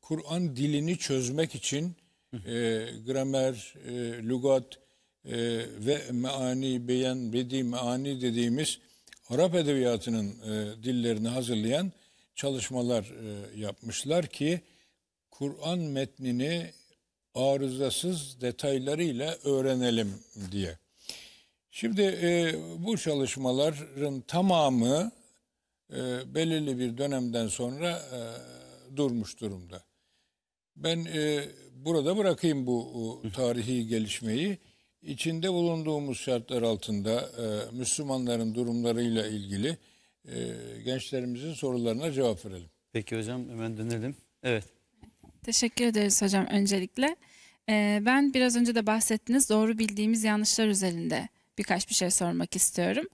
Kur'an dilini çözmek için e, gramer, e, lügat e, ve meani, beyan, bedi, meani dediğimiz Arap edebiyatının e, dillerini hazırlayan çalışmalar e, yapmışlar ki Kur'an metnini arızasız detaylarıyla öğrenelim diye. Şimdi e, bu çalışmaların tamamı e, belirli bir dönemden sonra durmuş durumda. Ben e, burada bırakayım bu o, tarihi gelişmeyi. İçinde bulunduğumuz şartlar altında e, Müslümanların durumlarıyla ilgili e, gençlerimizin sorularına cevap verelim. Peki hocam hemen dönelim. Evet. Teşekkür ederiz hocam öncelikle. Ee, ben biraz önce de bahsettiniz doğru bildiğimiz yanlışlar üzerinde birkaç bir şey sormak istiyorum.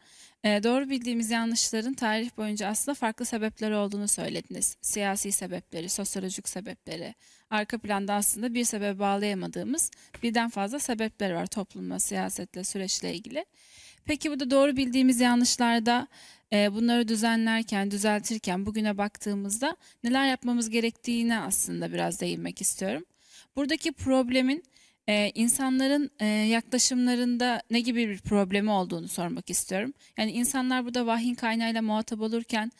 Ee, doğru bildiğimiz yanlışların tarih boyunca aslında farklı sebepleri olduğunu söylediniz. Siyasi sebepleri, sosyolojik sebepleri. Arka planda aslında bir sebebe bağlayamadığımız birden fazla sebepler var toplumla, siyasetle, süreçle ilgili. Peki bu da doğru bildiğimiz yanlışlarda e, bunları düzenlerken, düzeltirken bugüne baktığımızda neler yapmamız gerektiğine aslında biraz değinmek istiyorum. Buradaki problemin e, insanların e, yaklaşımlarında ne gibi bir problemi olduğunu sormak istiyorum. Yani insanlar burada vahyin kaynağıyla muhatap olurken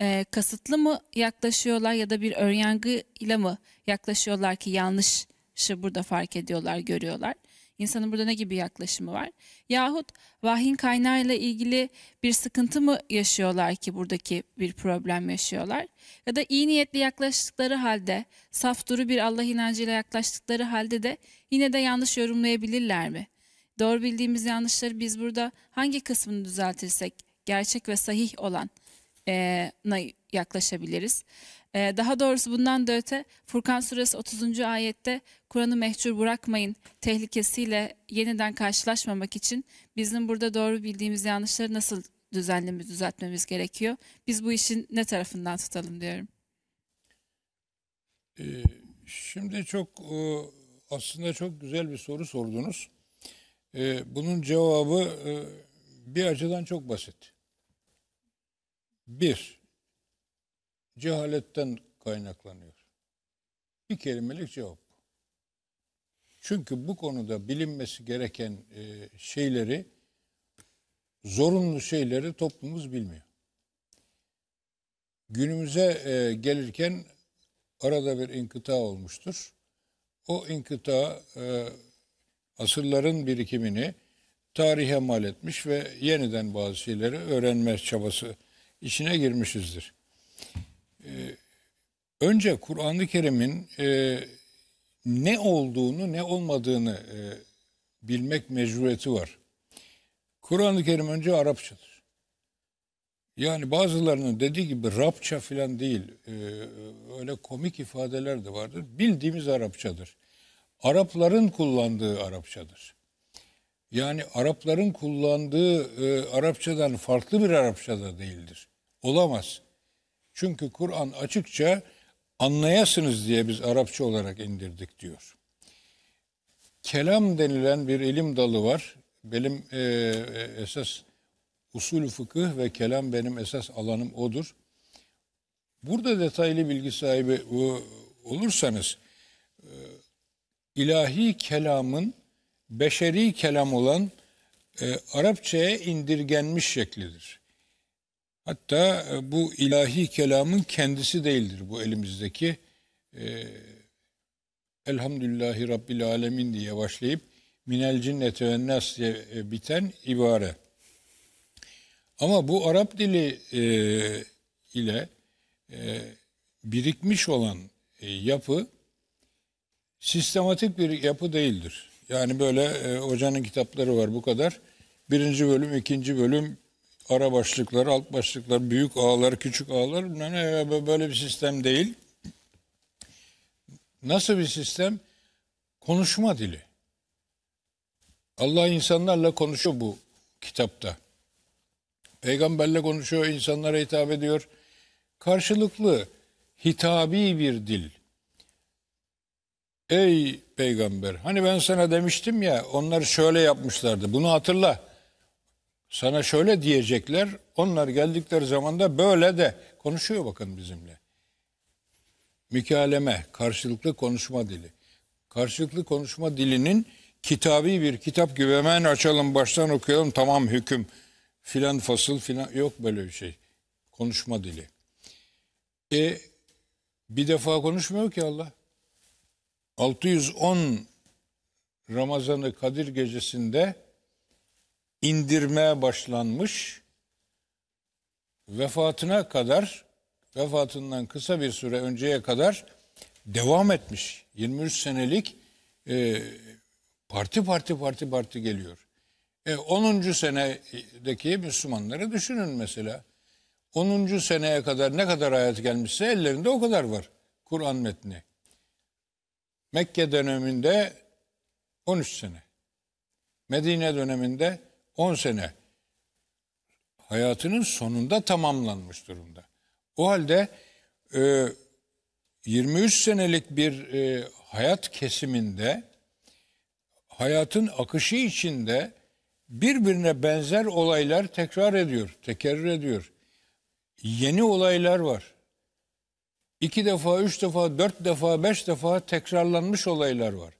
e, kasıtlı mı yaklaşıyorlar ya da bir önyargıyla mı yaklaşıyorlar ki yanlışı burada fark ediyorlar, görüyorlar. İnsanın burada ne gibi yaklaşımı var? Yahut vahyin kaynağıyla ilgili bir sıkıntı mı yaşıyorlar ki buradaki bir problem yaşıyorlar? Ya da iyi niyetli yaklaştıkları halde, saf duru bir Allah inancıyla yaklaştıkları halde de yine de yanlış yorumlayabilirler mi? Doğru bildiğimiz yanlışları biz burada hangi kısmını düzeltirsek gerçek ve sahih olan e, yaklaşabiliriz. E, daha doğrusu bundan da öte Furkan suresi 30. ayette Kur'an'ı mehcur bırakmayın tehlikesiyle yeniden karşılaşmamak için bizim burada doğru bildiğimiz yanlışları nasıl düzenlemiz düzeltmemiz gerekiyor? Biz bu işin ne tarafından tutalım diyorum. Ee, şimdi çok aslında çok güzel bir soru sordunuz. Ee, bunun cevabı e, bir açıdan çok basit. Bir, cehaletten kaynaklanıyor. Bir kelimelik cevap. Çünkü bu konuda bilinmesi gereken e, şeyleri, zorunlu şeyleri toplumumuz bilmiyor. Günümüze e, gelirken arada bir inkıta olmuştur. O inkıta e, asırların birikimini tarihe mal etmiş ve yeniden bazı şeyleri öğrenme çabası içine girmişizdir. Ee, önce Kur'an-ı Kerim'in e, ne olduğunu ne olmadığını e, bilmek mecburiyeti var. Kur'an-ı Kerim önce Arapçadır. Yani bazılarının dediği gibi Rabça falan değil, e, öyle komik ifadeler de vardır. Bildiğimiz Arapçadır. Arapların kullandığı Arapçadır. Yani Arapların kullandığı e, Arapçadan farklı bir Arapça da değildir. Olamaz. Çünkü Kur'an açıkça anlayasınız diye biz Arapça olarak indirdik diyor. Kelam denilen bir ilim dalı var. Benim e, e esas usul fıkıh ve kelam benim esas alanım odur. Burada detaylı bilgi sahibi olursanız e, ilahi kelamın beşeri kelam olan e, Arapçaya indirgenmiş şeklidir. Hatta e, bu ilahi kelamın kendisi değildir bu elimizdeki e, Elhamdülillahi Rabbil Alemin diye başlayıp minel cinneti ve nas diye e, biten ibare. Ama bu Arap dili e, ile e, birikmiş olan e, yapı sistematik bir yapı değildir. Yani böyle e, hocanın kitapları var bu kadar. Birinci bölüm, ikinci bölüm, ara başlıklar, alt başlıklar, büyük ağlar, küçük ağlar. Böyle bir sistem değil. Nasıl bir sistem? Konuşma dili. Allah insanlarla konuşuyor bu kitapta. Peygamberle konuşuyor, insanlara hitap ediyor. Karşılıklı, hitabi bir dil. Ey peygamber hani ben sana demiştim ya onlar şöyle yapmışlardı bunu hatırla. Sana şöyle diyecekler onlar geldikleri zaman da böyle de konuşuyor bakın bizimle. Mükaleme, karşılıklı konuşma dili. Karşılıklı konuşma dilinin kitabi bir kitap gibi hemen açalım baştan okuyalım tamam hüküm filan fasıl filan yok böyle bir şey. Konuşma dili. E bir defa konuşmuyor ki Allah. 610 Ramazan'ı Kadir gecesinde indirmeye başlanmış. Vefatına kadar, vefatından kısa bir süre önceye kadar devam etmiş. 23 senelik e, parti parti parti parti geliyor. E, 10. senedeki Müslümanları düşünün mesela. 10. seneye kadar ne kadar ayet gelmişse ellerinde o kadar var Kur'an metni. Mekke döneminde 13 sene. Medine döneminde 10 sene. Hayatının sonunda tamamlanmış durumda. O halde e, 23 senelik bir e, hayat kesiminde hayatın akışı içinde birbirine benzer olaylar tekrar ediyor, tekerrür ediyor. Yeni olaylar var iki defa, üç defa, dört defa, beş defa tekrarlanmış olaylar var.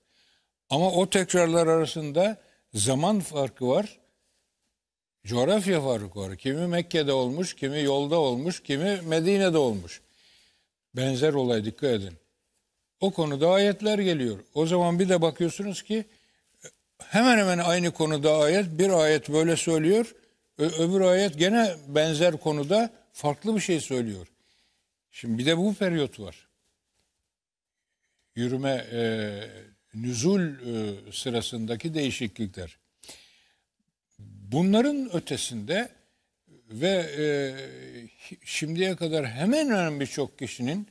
Ama o tekrarlar arasında zaman farkı var, coğrafya farkı. Kimi Mekke'de olmuş, kimi yolda olmuş, kimi Medine'de olmuş. Benzer olay dikkat edin. O konuda ayetler geliyor. O zaman bir de bakıyorsunuz ki hemen hemen aynı konuda ayet, bir ayet böyle söylüyor, öbür ayet gene benzer konuda farklı bir şey söylüyor. Şimdi bir de bu periyot var. Yürüme, e, nüzul e, sırasındaki değişiklikler. Bunların ötesinde ve e, şimdiye kadar hemen hemen birçok kişinin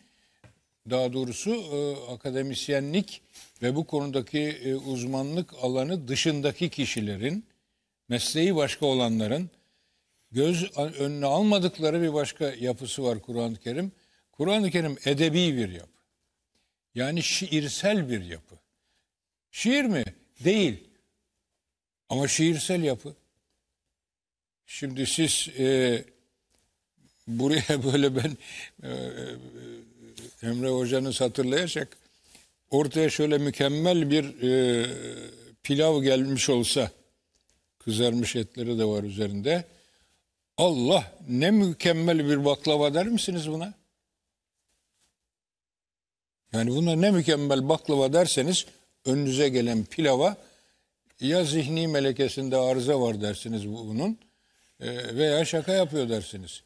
daha doğrusu e, akademisyenlik ve bu konudaki e, uzmanlık alanı dışındaki kişilerin, mesleği başka olanların göz önüne almadıkları bir başka yapısı var Kur'an-ı Kerim. Kur'an-ı Kerim edebi bir yapı. Yani şiirsel bir yapı. Şiir mi? Değil. Ama şiirsel yapı. Şimdi siz e, buraya böyle ben e, Emre Hoca'nız hatırlayacak ortaya şöyle mükemmel bir e, pilav gelmiş olsa kızarmış etleri de var üzerinde. Allah ne mükemmel bir baklava der misiniz buna? Yani buna ne mükemmel baklava derseniz önünüze gelen pilava ya zihni melekesinde arıza var dersiniz bunun e, veya şaka yapıyor dersiniz.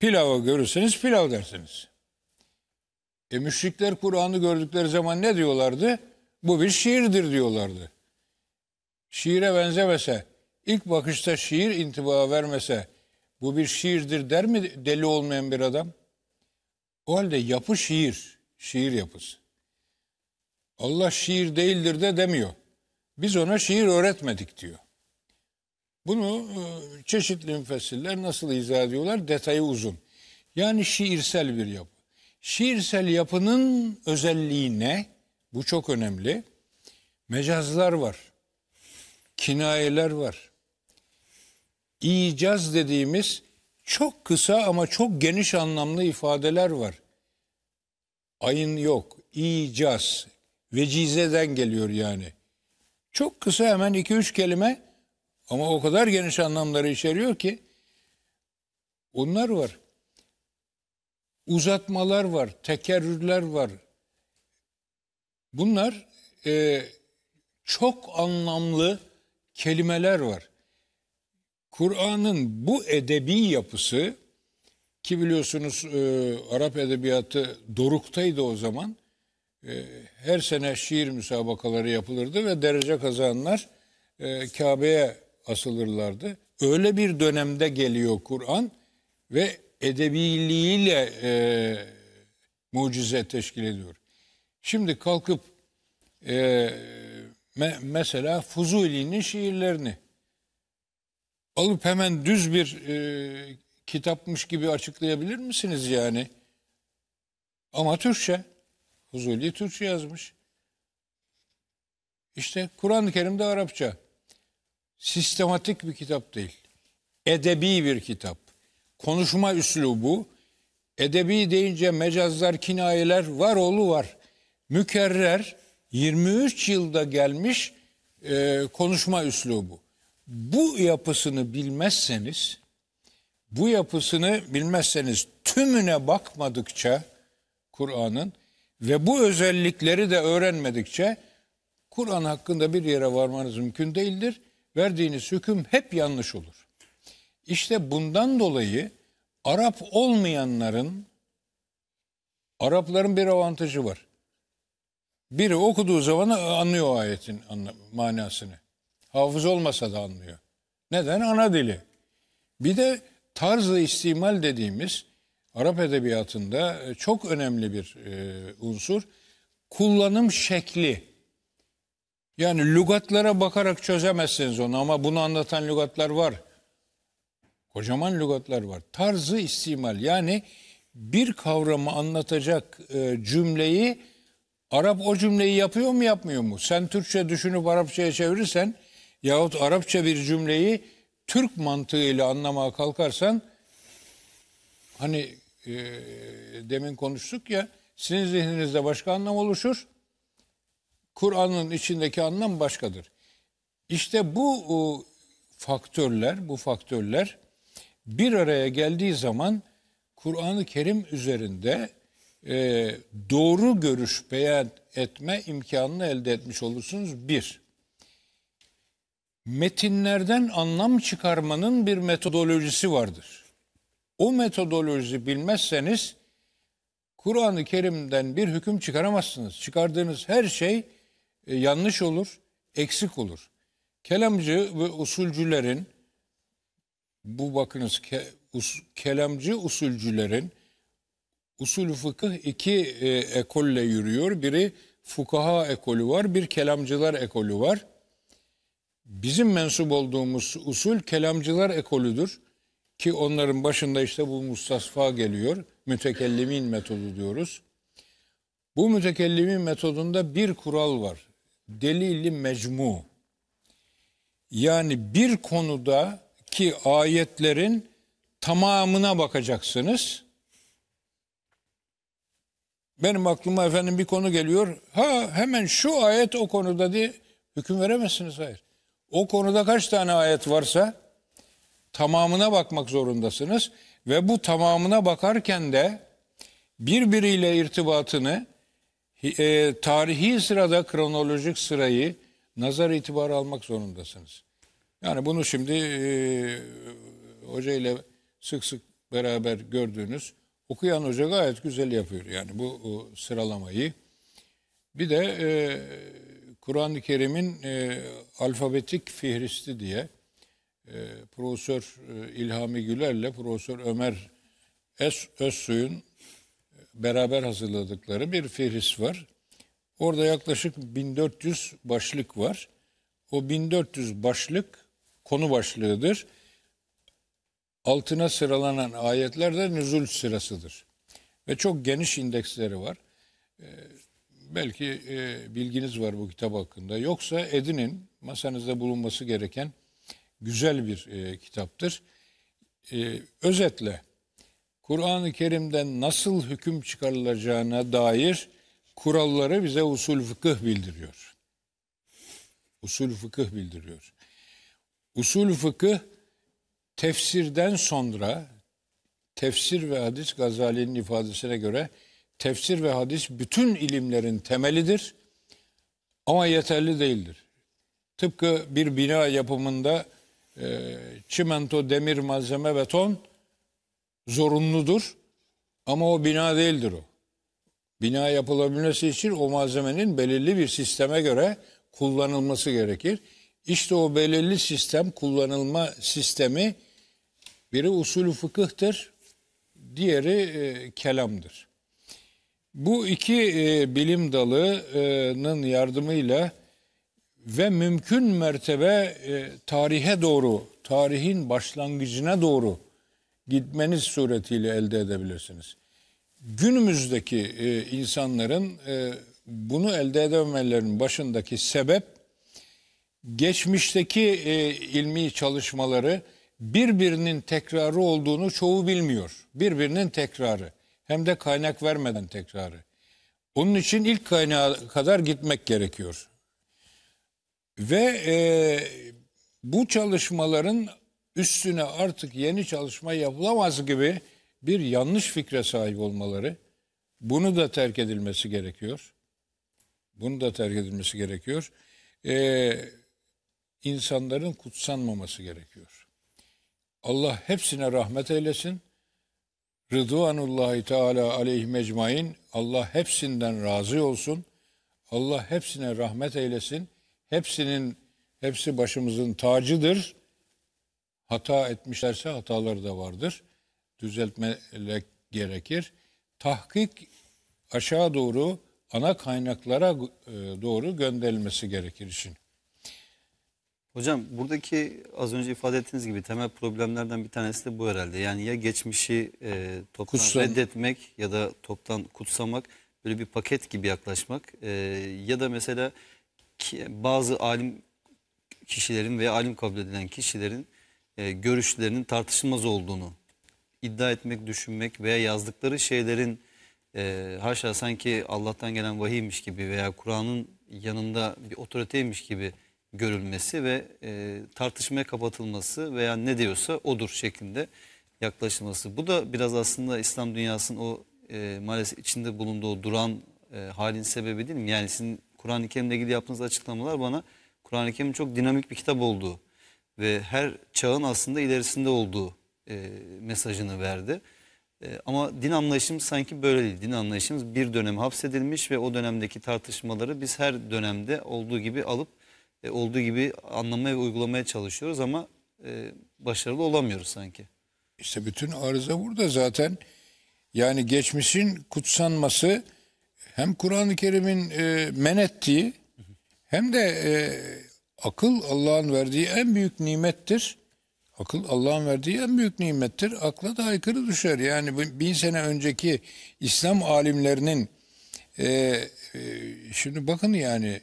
Pilavı görürseniz pilav dersiniz. E müşrikler Kur'an'ı gördükleri zaman ne diyorlardı? Bu bir şiirdir diyorlardı. Şiire benzemese, ilk bakışta şiir intiba vermese bu bir şiirdir der mi deli olmayan bir adam? O halde yapı şiir, şiir yapısı. Allah şiir değildir de demiyor. Biz ona şiir öğretmedik diyor. Bunu e, çeşitli müfessirler nasıl izah ediyorlar? Detayı uzun. Yani şiirsel bir yapı. Şiirsel yapının özelliği ne? Bu çok önemli. Mecazlar var. Kinayeler var. İcaz dediğimiz çok kısa ama çok geniş anlamlı ifadeler var. Ayın yok. İcaz. Vecizeden geliyor yani. Çok kısa hemen iki üç kelime ama o kadar geniş anlamları içeriyor ki onlar var. Uzatmalar var, tekerrürler var. Bunlar e, çok anlamlı kelimeler var. Kur'an'ın bu edebi yapısı ki biliyorsunuz e, Arap edebiyatı doruktaydı o zaman. E, her sene şiir müsabakaları yapılırdı ve derece kazananlar e, Kabe'ye asılırlardı. Öyle bir dönemde geliyor Kur'an ve edebiliğiyle e, mucize teşkil ediyor. Şimdi kalkıp e, me, mesela Fuzuli'nin şiirlerini alıp hemen düz bir e, kitapmış gibi açıklayabilir misiniz yani? Ama Türkçe. Fuzuli Türkçe yazmış. İşte Kur'an-ı Kerim'de Arapça. Sistematik bir kitap değil. Edebi bir kitap. Konuşma üslubu. Edebi deyince mecazlar, kinayeler var oğlu var. Mükerrer 23 yılda gelmiş e, konuşma üslubu. Bu yapısını bilmezseniz, bu yapısını bilmezseniz tümüne bakmadıkça Kur'an'ın ve bu özellikleri de öğrenmedikçe Kur'an hakkında bir yere varmanız mümkün değildir. Verdiğiniz hüküm hep yanlış olur. İşte bundan dolayı Arap olmayanların Arapların bir avantajı var. Biri okuduğu zaman anlıyor ayetin manasını. Hafız olmasa da anlıyor. Neden? Ana dili. Bir de tarzı istimal dediğimiz Arap edebiyatında e, çok önemli bir e, unsur. Kullanım şekli. Yani lügatlara bakarak çözemezsiniz onu ama bunu anlatan lügatlar var. Kocaman lügatlar var. Tarzı istimal yani bir kavramı anlatacak e, cümleyi Arap o cümleyi yapıyor mu yapmıyor mu? Sen Türkçe düşünüp Arapçaya çevirirsen yahut Arapça bir cümleyi Türk mantığıyla anlamaya kalkarsan hani e, demin konuştuk ya sizin zihninizde başka anlam oluşur. Kur'an'ın içindeki anlam başkadır. İşte bu o, faktörler, bu faktörler bir araya geldiği zaman Kur'an-ı Kerim üzerinde e, doğru görüş beyan etme imkanını elde etmiş olursunuz. Bir, metinlerden anlam çıkarmanın bir metodolojisi vardır. O metodoloji bilmezseniz Kur'an-ı Kerim'den bir hüküm çıkaramazsınız. Çıkardığınız her şey e, yanlış olur, eksik olur. Kelamcı ve usulcülerin bu bakınız ke, us, kelamcı usulcülerin usul fıkıh iki e, ekolle yürüyor. Biri fukaha ekolü var, bir kelamcılar ekolü var. Bizim mensup olduğumuz usul kelamcılar ekolüdür. Ki onların başında işte bu mustasfa geliyor. Mütekellimin metodu diyoruz. Bu mütekellimin metodunda bir kural var. Delili mecmu. Yani bir konuda ki ayetlerin tamamına bakacaksınız. Benim aklıma efendim bir konu geliyor. Ha hemen şu ayet o konuda diye hüküm veremezsiniz hayır. O konuda kaç tane ayet varsa tamamına bakmak zorundasınız ve bu tamamına bakarken de birbiriyle irtibatını e, tarihi sırada kronolojik sırayı nazar itibarı almak zorundasınız. Yani bunu şimdi e, hoca ile sık sık beraber gördüğünüz okuyan hoca gayet güzel yapıyor yani bu o, sıralamayı. Bir de e, Kur'an-ı Kerim'in e, alfabetik fihristi diye e, Profesör e, İlhami Güler'le Profesör Ömer Es Özsuy'un beraber hazırladıkları bir fihrist var. Orada yaklaşık 1400 başlık var. O 1400 başlık konu başlığıdır. Altına sıralanan ayetler de nüzul sırasıdır. Ve çok geniş indeksleri var. Ee, belki e, bilginiz var bu kitap hakkında. Yoksa edinin masanızda bulunması gereken güzel bir e, kitaptır. E, özetle Kur'an-ı Kerim'den nasıl hüküm çıkarılacağına dair kuralları bize usul fıkıh bildiriyor. Usul fıkıh bildiriyor. Usul fıkıh tefsirden sonra tefsir ve hadis Gazali'nin ifadesine göre tefsir ve hadis bütün ilimlerin temelidir ama yeterli değildir. Tıpkı bir bina yapımında e, çimento, demir, malzeme, beton zorunludur ama o bina değildir o. Bina yapılabilmesi için o malzemenin belirli bir sisteme göre kullanılması gerekir. İşte o belirli sistem, kullanılma sistemi biri usulü fıkıhtır, diğeri e, kelamdır. Bu iki e, bilim dalının yardımıyla ve mümkün mertebe e, tarihe doğru, tarihin başlangıcına doğru gitmeniz suretiyle elde edebilirsiniz. Günümüzdeki e, insanların e, bunu elde edememelerinin başındaki sebep geçmişteki e, ilmi çalışmaları birbirinin tekrarı olduğunu çoğu bilmiyor. Birbirinin tekrarı. Hem de kaynak vermeden tekrarı. Onun için ilk kaynağa kadar gitmek gerekiyor. Ve e, bu çalışmaların üstüne artık yeni çalışma yapılamaz gibi bir yanlış fikre sahip olmaları, bunu da terk edilmesi gerekiyor. Bunu da terk edilmesi gerekiyor. Ee, insanların kutsanmaması gerekiyor. Allah hepsine rahmet eylesin. Rıdvanullahi Teala aleyhi mecmain. Allah hepsinden razı olsun. Allah hepsine rahmet eylesin. Hepsinin hepsi başımızın tacıdır. Hata etmişlerse hataları da vardır. Düzeltmek gerekir. Tahkik aşağı doğru ana kaynaklara e, doğru gönderilmesi gerekir işin. Hocam buradaki az önce ifade ettiğiniz gibi temel problemlerden bir tanesi de bu herhalde. Yani ya geçmişi e, toptan Kutsan. reddetmek ya da toptan kutsamak böyle bir paket gibi yaklaşmak e, ya da mesela ki, bazı alim kişilerin veya alim kabul edilen kişilerin e, görüşlerinin tartışılmaz olduğunu iddia etmek, düşünmek veya yazdıkları şeylerin e, haşa sanki Allah'tan gelen vahiymiş gibi veya Kur'an'ın yanında bir otoriteymiş gibi görülmesi ve e, tartışmaya kapatılması veya ne diyorsa odur şeklinde yaklaşılması. Bu da biraz aslında İslam dünyasının o e, maalesef içinde bulunduğu duran e, halin sebebi değil mi? Yani sizin Kur'an-ı Kerim'le ilgili yaptığınız açıklamalar bana Kur'an-ı Kerim'in çok dinamik bir kitap olduğu ve her çağın aslında ilerisinde olduğu e, mesajını verdi. E, ama din anlayışımız sanki böyle değil. Din anlayışımız bir dönem hapsedilmiş ve o dönemdeki tartışmaları biz her dönemde olduğu gibi alıp e, olduğu gibi anlamaya ve uygulamaya çalışıyoruz ama e, başarılı olamıyoruz sanki. İşte bütün arıza burada zaten. Yani geçmişin kutsanması hem Kur'an-ı Kerim'in e, men ettiği hem de e, akıl Allah'ın verdiği en büyük nimettir. Akıl Allah'ın verdiği en büyük nimettir. Akla da aykırı düşer. Yani bin sene önceki İslam alimlerinin e, e, şimdi bakın yani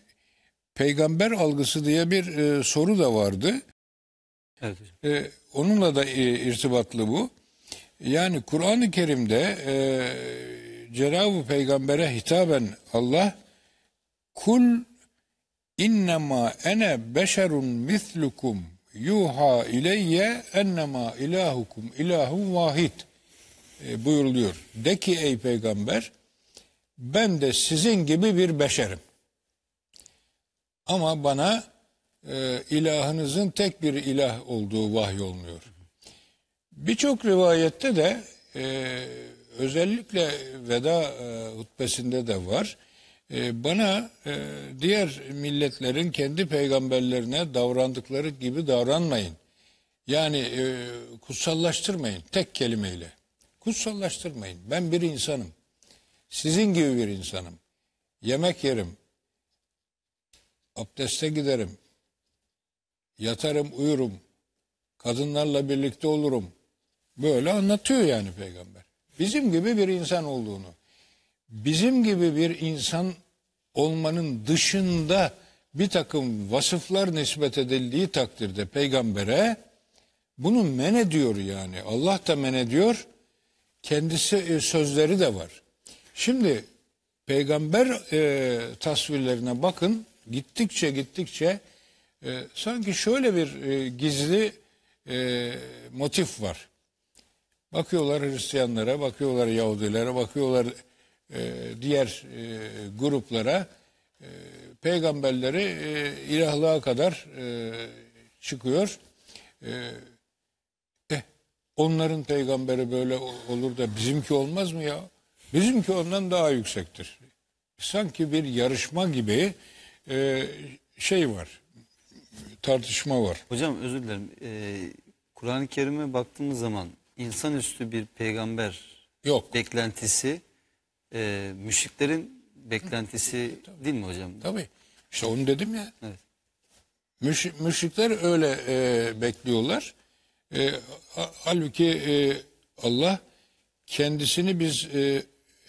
peygamber algısı diye bir e, soru da vardı. Evet. E, onunla da e, irtibatlı bu. Yani Kur'an-ı Kerim'de e, Cenab-ı Peygamber'e hitaben Allah kul innema ene beşerun mislukum yuha ileyye ennema ilahukum ilahun vahid e, buyuruluyor. De ki ey peygamber ben de sizin gibi bir beşerim. Ama bana e, ilahınızın tek bir ilah olduğu vahyolmuyor. Birçok rivayette de e, özellikle veda e, hutbesinde de var. E, bana e, diğer milletlerin kendi peygamberlerine davrandıkları gibi davranmayın. Yani e, kutsallaştırmayın tek kelimeyle. Kutsallaştırmayın. Ben bir insanım. Sizin gibi bir insanım. Yemek yerim. Abdeste giderim. Yatarım, uyurum. Kadınlarla birlikte olurum. Böyle anlatıyor yani peygamber. Bizim gibi bir insan olduğunu. Bizim gibi bir insan olmanın dışında bir takım vasıflar nispet edildiği takdirde peygambere bunu men ediyor yani. Allah da men ediyor. Kendisi e, sözleri de var. Şimdi peygamber e, tasvirlerine bakın. Gittikçe gittikçe e, sanki şöyle bir e, gizli e, motif var. Bakıyorlar Hristiyanlara, bakıyorlar Yahudilere, bakıyorlar e, diğer e, gruplara. E, peygamberleri e, ilahlığa kadar e, çıkıyor. E, eh, onların peygamberi böyle olur da bizimki olmaz mı ya? Bizimki ondan daha yüksektir. Sanki bir yarışma gibi e, şey var, tartışma var. Hocam özür dilerim. Ee, Kur'an-ı Kerim'e baktığımız zaman insanüstü bir peygamber Yok. beklentisi e, müşriklerin beklentisi değil mi hocam? Tabii. İşte onu dedim ya. Evet. Müş, müşrikler öyle e, bekliyorlar. E, ha- halbuki e, Allah kendisini biz e,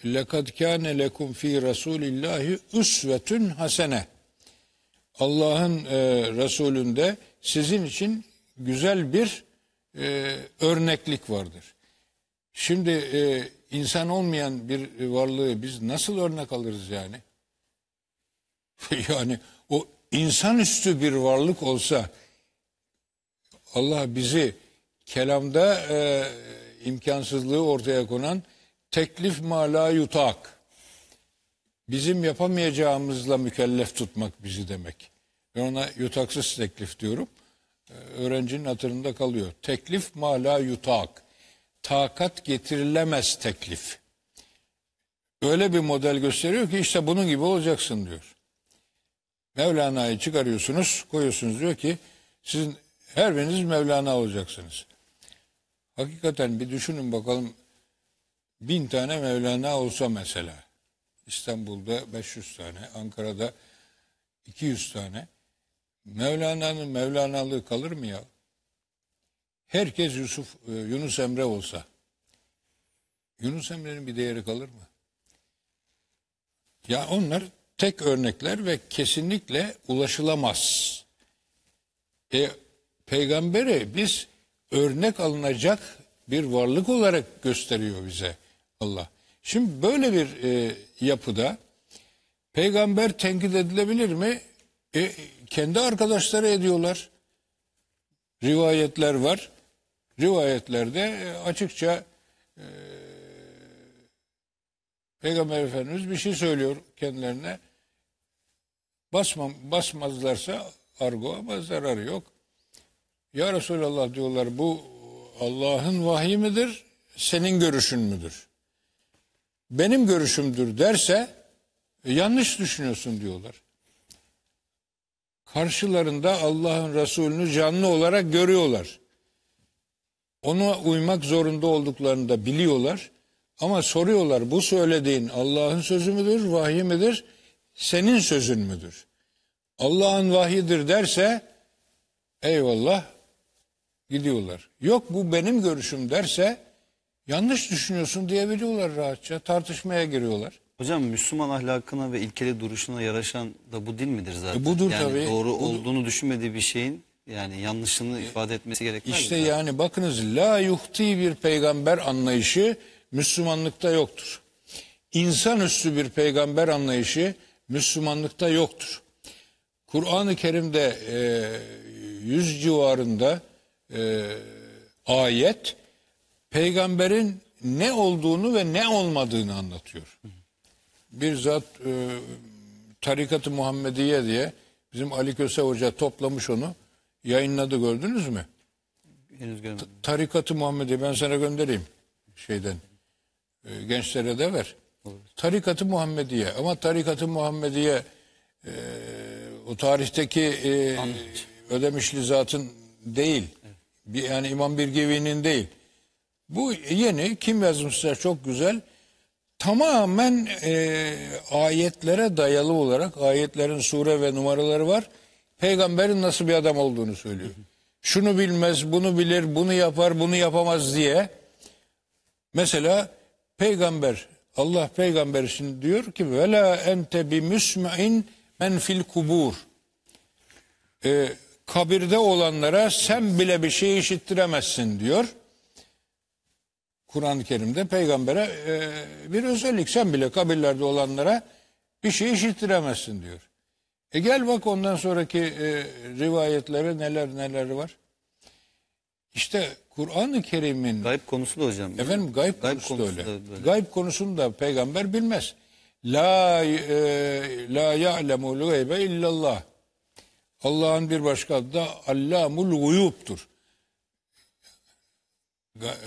lekad kâne lekum fi rasulillahi usvetun hasene. Allah'ın e, Resulünde sizin için güzel bir e, örneklik vardır. Şimdi e, insan olmayan bir varlığı biz nasıl örnek alırız yani? yani o insanüstü bir varlık olsa Allah bizi kelamda e, imkansızlığı ortaya konan teklif mala yutak bizim yapamayacağımızla mükellef tutmak bizi demek. Ben ona yutaksız teklif diyorum. Ee, öğrencinin hatırında kalıyor. Teklif mala yutak. Takat getirilemez teklif. Öyle bir model gösteriyor ki işte bunun gibi olacaksın diyor. Mevlana'yı çıkarıyorsunuz, koyuyorsunuz diyor ki sizin her biriniz Mevlana olacaksınız. Hakikaten bir düşünün bakalım bin tane Mevlana olsa mesela. İstanbul'da 500 tane, Ankara'da 200 tane. Mevlana'nın Mevlanalığı kalır mı ya? Herkes Yusuf, e, Yunus Emre olsa. Yunus Emre'nin bir değeri kalır mı? Ya onlar tek örnekler ve kesinlikle ulaşılamaz. E, peygamberi biz örnek alınacak bir varlık olarak gösteriyor bize Allah. Şimdi böyle bir e, yapıda peygamber tenkit edilebilir mi? E, kendi arkadaşları ediyorlar. Rivayetler var. Rivayetlerde e, açıkça e, Peygamber Efendimiz bir şey söylüyor kendilerine. Basmam, basmazlarsa argo ama zararı yok. Ya Resulallah diyorlar bu Allah'ın vahyi midir, senin görüşün müdür? Benim görüşümdür derse e, yanlış düşünüyorsun diyorlar. karşılarında Allah'ın Resulünü canlı olarak görüyorlar. Ona uymak zorunda olduklarını da biliyorlar. Ama soruyorlar bu söylediğin Allah'ın sözü müdür, vahiy midir, senin sözün müdür? Allah'ın vahyidir derse eyvallah gidiyorlar. Yok bu benim görüşüm derse yanlış düşünüyorsun diyebiliyorlar rahatça. Tartışmaya giriyorlar. Hocam Müslüman ahlakına ve ilkeli duruşuna yaraşan da bu değil midir zaten? E budur yani tabii. doğru Budur. olduğunu düşünmediği bir şeyin yani yanlışını ifade etmesi gerekmez. mi? İşte yani bakınız la yuhti bir peygamber anlayışı Müslümanlıkta yoktur. İnsanüstü bir peygamber anlayışı Müslümanlıkta yoktur. Kur'an-ı Kerim'de e, yüz civarında e, ayet peygamberin ne olduğunu ve ne olmadığını anlatıyor. Bir zat e, Tarikat-ı Muhammediye diye bizim Ali Köse Hoca toplamış onu yayınladı gördünüz mü? Henüz görmedim. Tarikat-ı Muhammediye ben sana göndereyim şeyden. E, gençlere de ver. Tarikat-ı Muhammediye ama Tarikat-ı Muhammediye e, o tarihteki e, Ödemişli zatın değil. Bir, yani İmam Birgevi'nin değil. Bu yeni kim yazmışsa çok güzel. Tamamen e, ayetlere dayalı olarak ayetlerin sure ve numaraları var. Peygamberin nasıl bir adam olduğunu söylüyor. Şunu bilmez, bunu bilir, bunu yapar, bunu yapamaz diye. Mesela peygamber Allah peygamber için diyor ki ve la ente bi musma'in men fil kubur. Ee, kabirde olanlara sen bile bir şey işittiremezsin diyor. Kur'an-ı Kerim'de peygambere e, bir özellik sen bile kabirlerde olanlara bir şey işittiremezsin diyor. E gel bak ondan sonraki e, rivayetlere neler neler var. İşte Kur'an-ı Kerim'in Gayb konusu da hocam. Efendim gayb, Gayb konusu, da konusu öyle. da böyle. Gayb konusunu da peygamber bilmez. La e, la ya'lemul gaybe illallah. Allah'ın bir başka adı da Allamul guyubtur.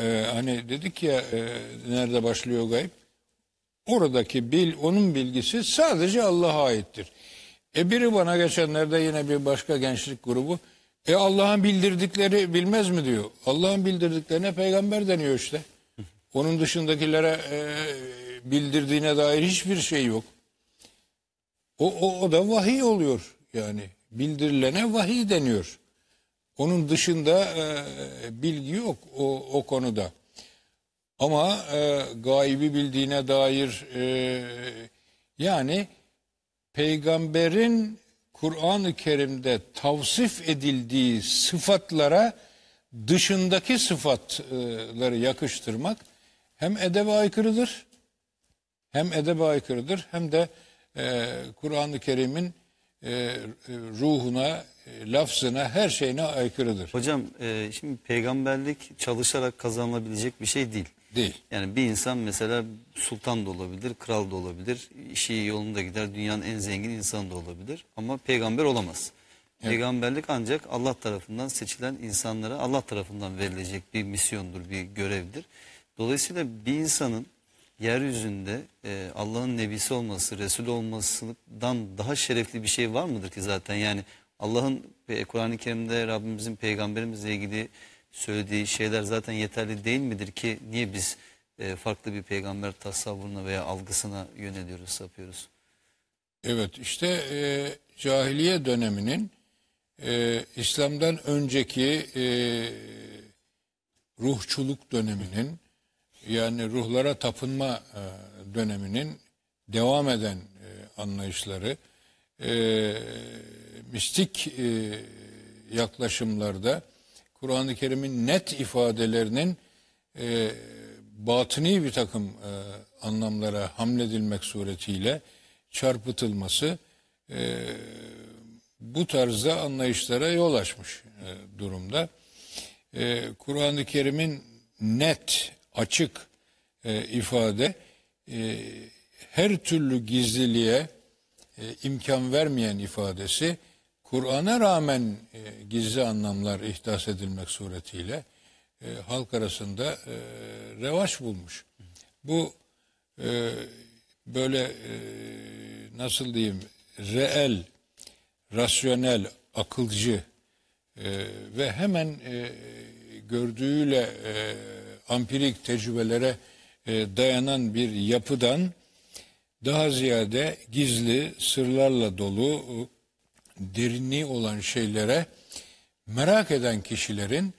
E, hani dedik ya e, nerede başlıyor gayb? Oradaki bil, onun bilgisi sadece Allah'a aittir. E biri bana geçenlerde yine bir başka gençlik grubu e Allah'ın bildirdikleri bilmez mi diyor. Allah'ın bildirdiklerine peygamber deniyor işte. Onun dışındakilere e, bildirdiğine dair hiçbir şey yok. O, o, o da vahiy oluyor yani. Bildirilene vahiy deniyor. Onun dışında e, bilgi yok o, o konuda. Ama e, gaybi bildiğine dair e, yani peygamberin Kur'an-ı Kerim'de tavsif edildiği sıfatlara dışındaki sıfatları yakıştırmak hem edebe aykırıdır hem edebe aykırıdır hem de e, Kur'an-ı Kerim'in e, ruhuna, e, lafzına, her şeyine aykırıdır. Hocam e, şimdi peygamberlik çalışarak kazanılabilecek bir şey değil. Değil. Yani bir insan mesela sultan da olabilir, kral da olabilir, işi yolunda gider, dünyanın en zengin insanı da olabilir ama peygamber olamaz. Peygamberlik ancak Allah tarafından seçilen insanlara Allah tarafından verilecek bir misyondur, bir görevdir. Dolayısıyla bir insanın yeryüzünde e, Allah'ın nebisi olması, Resul olmasından daha şerefli bir şey var mıdır ki zaten? Yani Allah'ın e, Kur'an-ı Kerim'de Rabbimizin peygamberimizle ilgili söylediği şeyler zaten yeterli değil midir ki niye biz e, farklı bir peygamber tasavvuruna veya algısına yöneliyoruz, sapıyoruz? Evet işte e, cahiliye döneminin e, İslam'dan önceki e, ruhçuluk döneminin yani ruhlara tapınma e, döneminin devam eden e, anlayışları e, mistik e, yaklaşımlarda Kur'an-ı Kerim'in net ifadelerinin e, batıni bir takım e, anlamlara hamledilmek suretiyle çarpıtılması e, bu tarzda anlayışlara yol açmış e, durumda. E, Kur'an-ı Kerim'in net, açık e, ifade e, her türlü gizliliğe e, imkan vermeyen ifadesi Kur'an'a rağmen e, gizli anlamlar ihdas edilmek suretiyle e, halk arasında e, revaç bulmuş. Bu e, böyle nasıl diyeyim reel, rasyonel, akılcı ve hemen gördüğüyle e, ampirik tecrübelere dayanan bir yapıdan daha ziyade gizli, sırlarla dolu, derinliği olan şeylere merak eden kişilerin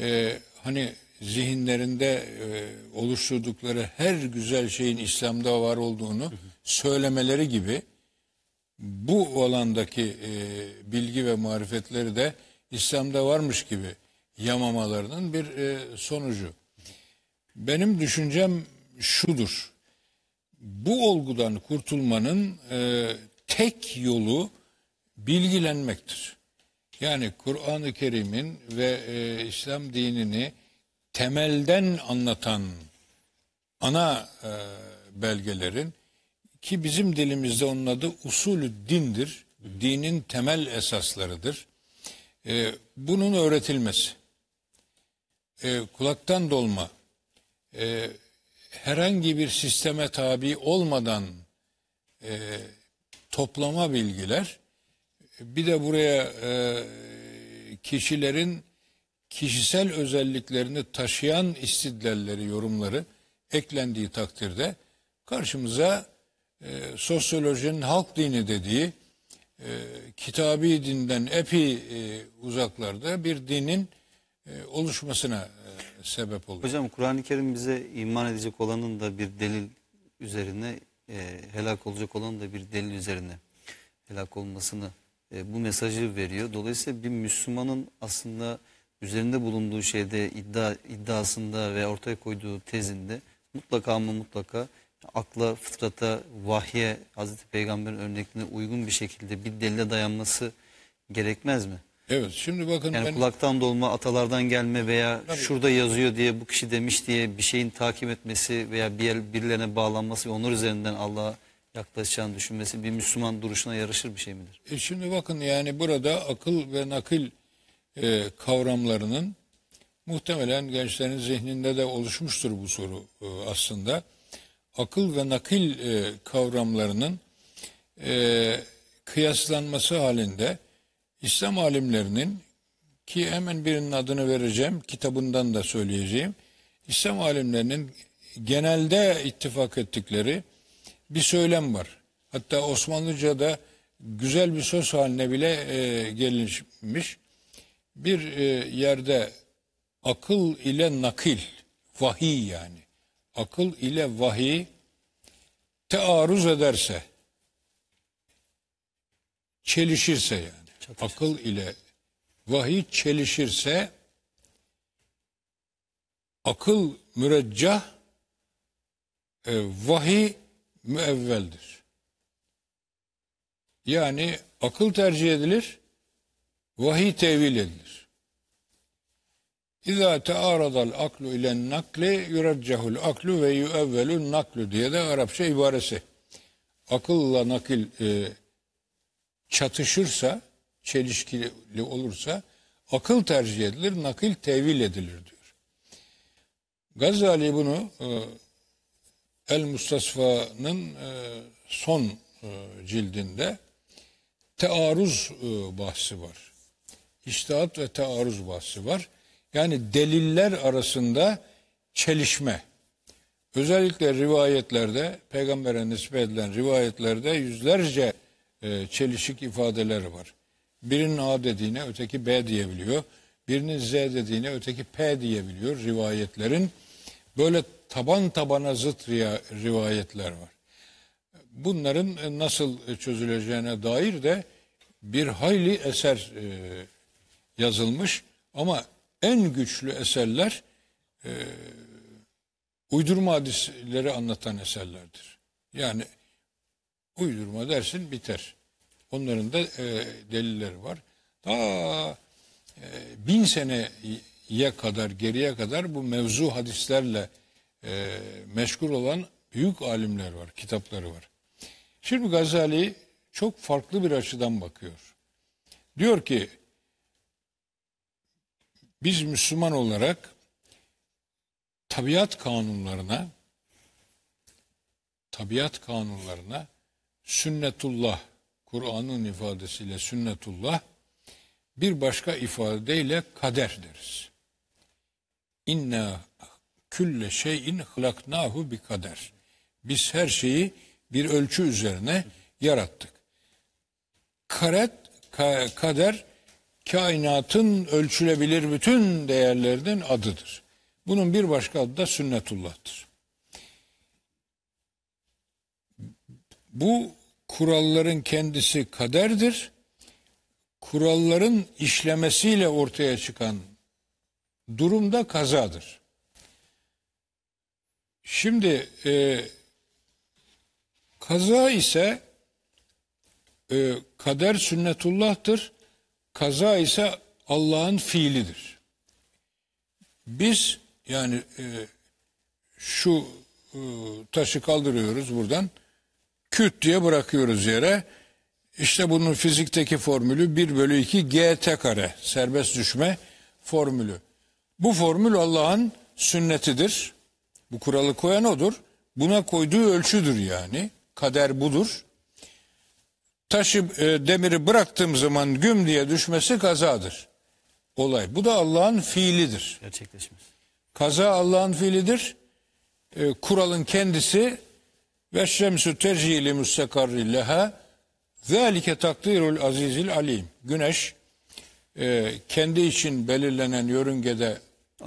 e, hani zihinlerinde e, oluşturdukları her güzel şeyin İslam'da var olduğunu söylemeleri gibi bu alandaki e, bilgi ve marifetleri de İslam'da varmış gibi yamamalarının bir e, sonucu. Benim düşüncem şudur. Bu olgudan kurtulmanın e, tek yolu bilgilenmektir. Yani Kur'an-ı Kerim'in ve e, İslam dinini temelden anlatan ana e, belgelerin ki bizim dilimizde onun adı usulü dindir. Dinin temel esaslarıdır. E, bunun öğretilmesi. E, kulaktan dolma. E, herhangi bir sisteme tabi olmadan e, toplama bilgiler bir de buraya e, kişilerin kişisel özelliklerini taşıyan istidlalleri, yorumları eklendiği takdirde karşımıza e, sosyolojinin halk dini dediği e, kitabi dinden epi e, uzaklarda bir dinin e, oluşmasına e, sebep oluyor. Hocam Kur'an-ı Kerim bize iman edecek olanın da bir delil üzerine, e, helak olacak olanın da bir delil üzerine helak olmasını e, bu mesajı veriyor. Dolayısıyla bir Müslümanın aslında üzerinde bulunduğu şeyde iddia iddiasında ve ortaya koyduğu tezinde mutlaka ama mutlaka akla, fıtrata, vahye, Hazreti Peygamber'in örnekliğine uygun bir şekilde bir delile dayanması gerekmez mi? Evet şimdi bakın Yani ben kulaktan dolma, atalardan gelme veya şurada yazıyor diye bu kişi demiş diye bir şeyin takip etmesi veya bir yer, birilerine bağlanması ve onlar üzerinden Allah'a yaklaşacağını düşünmesi bir Müslüman duruşuna yarışır bir şey midir? E şimdi bakın yani burada akıl ve nakil e, kavramlarının muhtemelen gençlerin zihninde de oluşmuştur bu soru e, aslında. Akıl ve nakil e, kavramlarının e, kıyaslanması halinde İslam alimlerinin ki hemen birinin adını vereceğim, kitabından da söyleyeceğim. İslam alimlerinin genelde ittifak ettikleri bir söylem var. Hatta Osmanlıca'da güzel bir söz haline bile e, gelinmiş. Bir e, yerde akıl ile nakil, vahiy yani, akıl ile vahiy tearruz ederse, çelişirse yani, akıl ile vahiy çelişirse, akıl müreccah, e, vahiy müevveldir. Yani akıl tercih edilir, vahiy tevil edilir. İza tearadal aklu ile nakli yuraccahul aklu ve yuevvelun naklu diye de Arapça ibaresi. Akılla nakil e, çatışırsa, çelişkili olursa akıl tercih edilir, nakil tevil edilir diyor. Gazali bunu e, El Mustasfa'nın e, son e, cildinde tearruz e, bahsi var. İştihat ve tearruz bahsi var. Yani deliller arasında çelişme. Özellikle rivayetlerde, peygambere nispet edilen rivayetlerde yüzlerce çelişik ifadeler var. Birinin A dediğine öteki B diyebiliyor. Birinin Z dediğine öteki P diyebiliyor rivayetlerin. Böyle taban tabana zıt rivayetler var. Bunların nasıl çözüleceğine dair de bir hayli eser e, yazılmış ama en güçlü eserler e, uydurma hadisleri anlatan eserlerdir. Yani uydurma dersin biter. Onların da e, delilleri var. Daha e, bin seneye kadar geriye kadar bu mevzu hadislerle e, meşgul olan büyük alimler var, kitapları var. Şimdi Gazali çok farklı bir açıdan bakıyor. Diyor ki biz Müslüman olarak tabiat kanunlarına tabiat kanunlarına sünnetullah, Kur'an'ın ifadesiyle sünnetullah, bir başka ifadeyle kader deriz. İnna külle şeyin hılaknahu bi kader. Biz her şeyi bir ölçü üzerine yarattık. Karet, ka- kader kainatın ölçülebilir bütün değerlerinin adıdır. Bunun bir başka adı da sünnetullah'tır. Bu kuralların kendisi kaderdir. Kuralların işlemesiyle ortaya çıkan durumda kazadır. Şimdi e, kaza ise e, kader sünnetullah'tır. Kaza ise Allah'ın fiilidir. Biz yani e, şu e, taşı kaldırıyoruz buradan. Küt diye bırakıyoruz yere. İşte bunun fizikteki formülü 1 bölü 2 gt kare serbest düşme formülü. Bu formül Allah'ın sünnetidir. Bu kuralı koyan odur. Buna koyduğu ölçüdür yani. Kader budur. Taşı e, demiri bıraktığım zaman güm diye düşmesi kazadır. Olay. Bu da Allah'ın fiilidir. Gerçekleşmez. Kaza Allah'ın fiilidir. E, kuralın kendisi ve şemsü tercihli müstakarri leha zâlike takdirul azizil alim. Güneş e, kendi için belirlenen yörüngede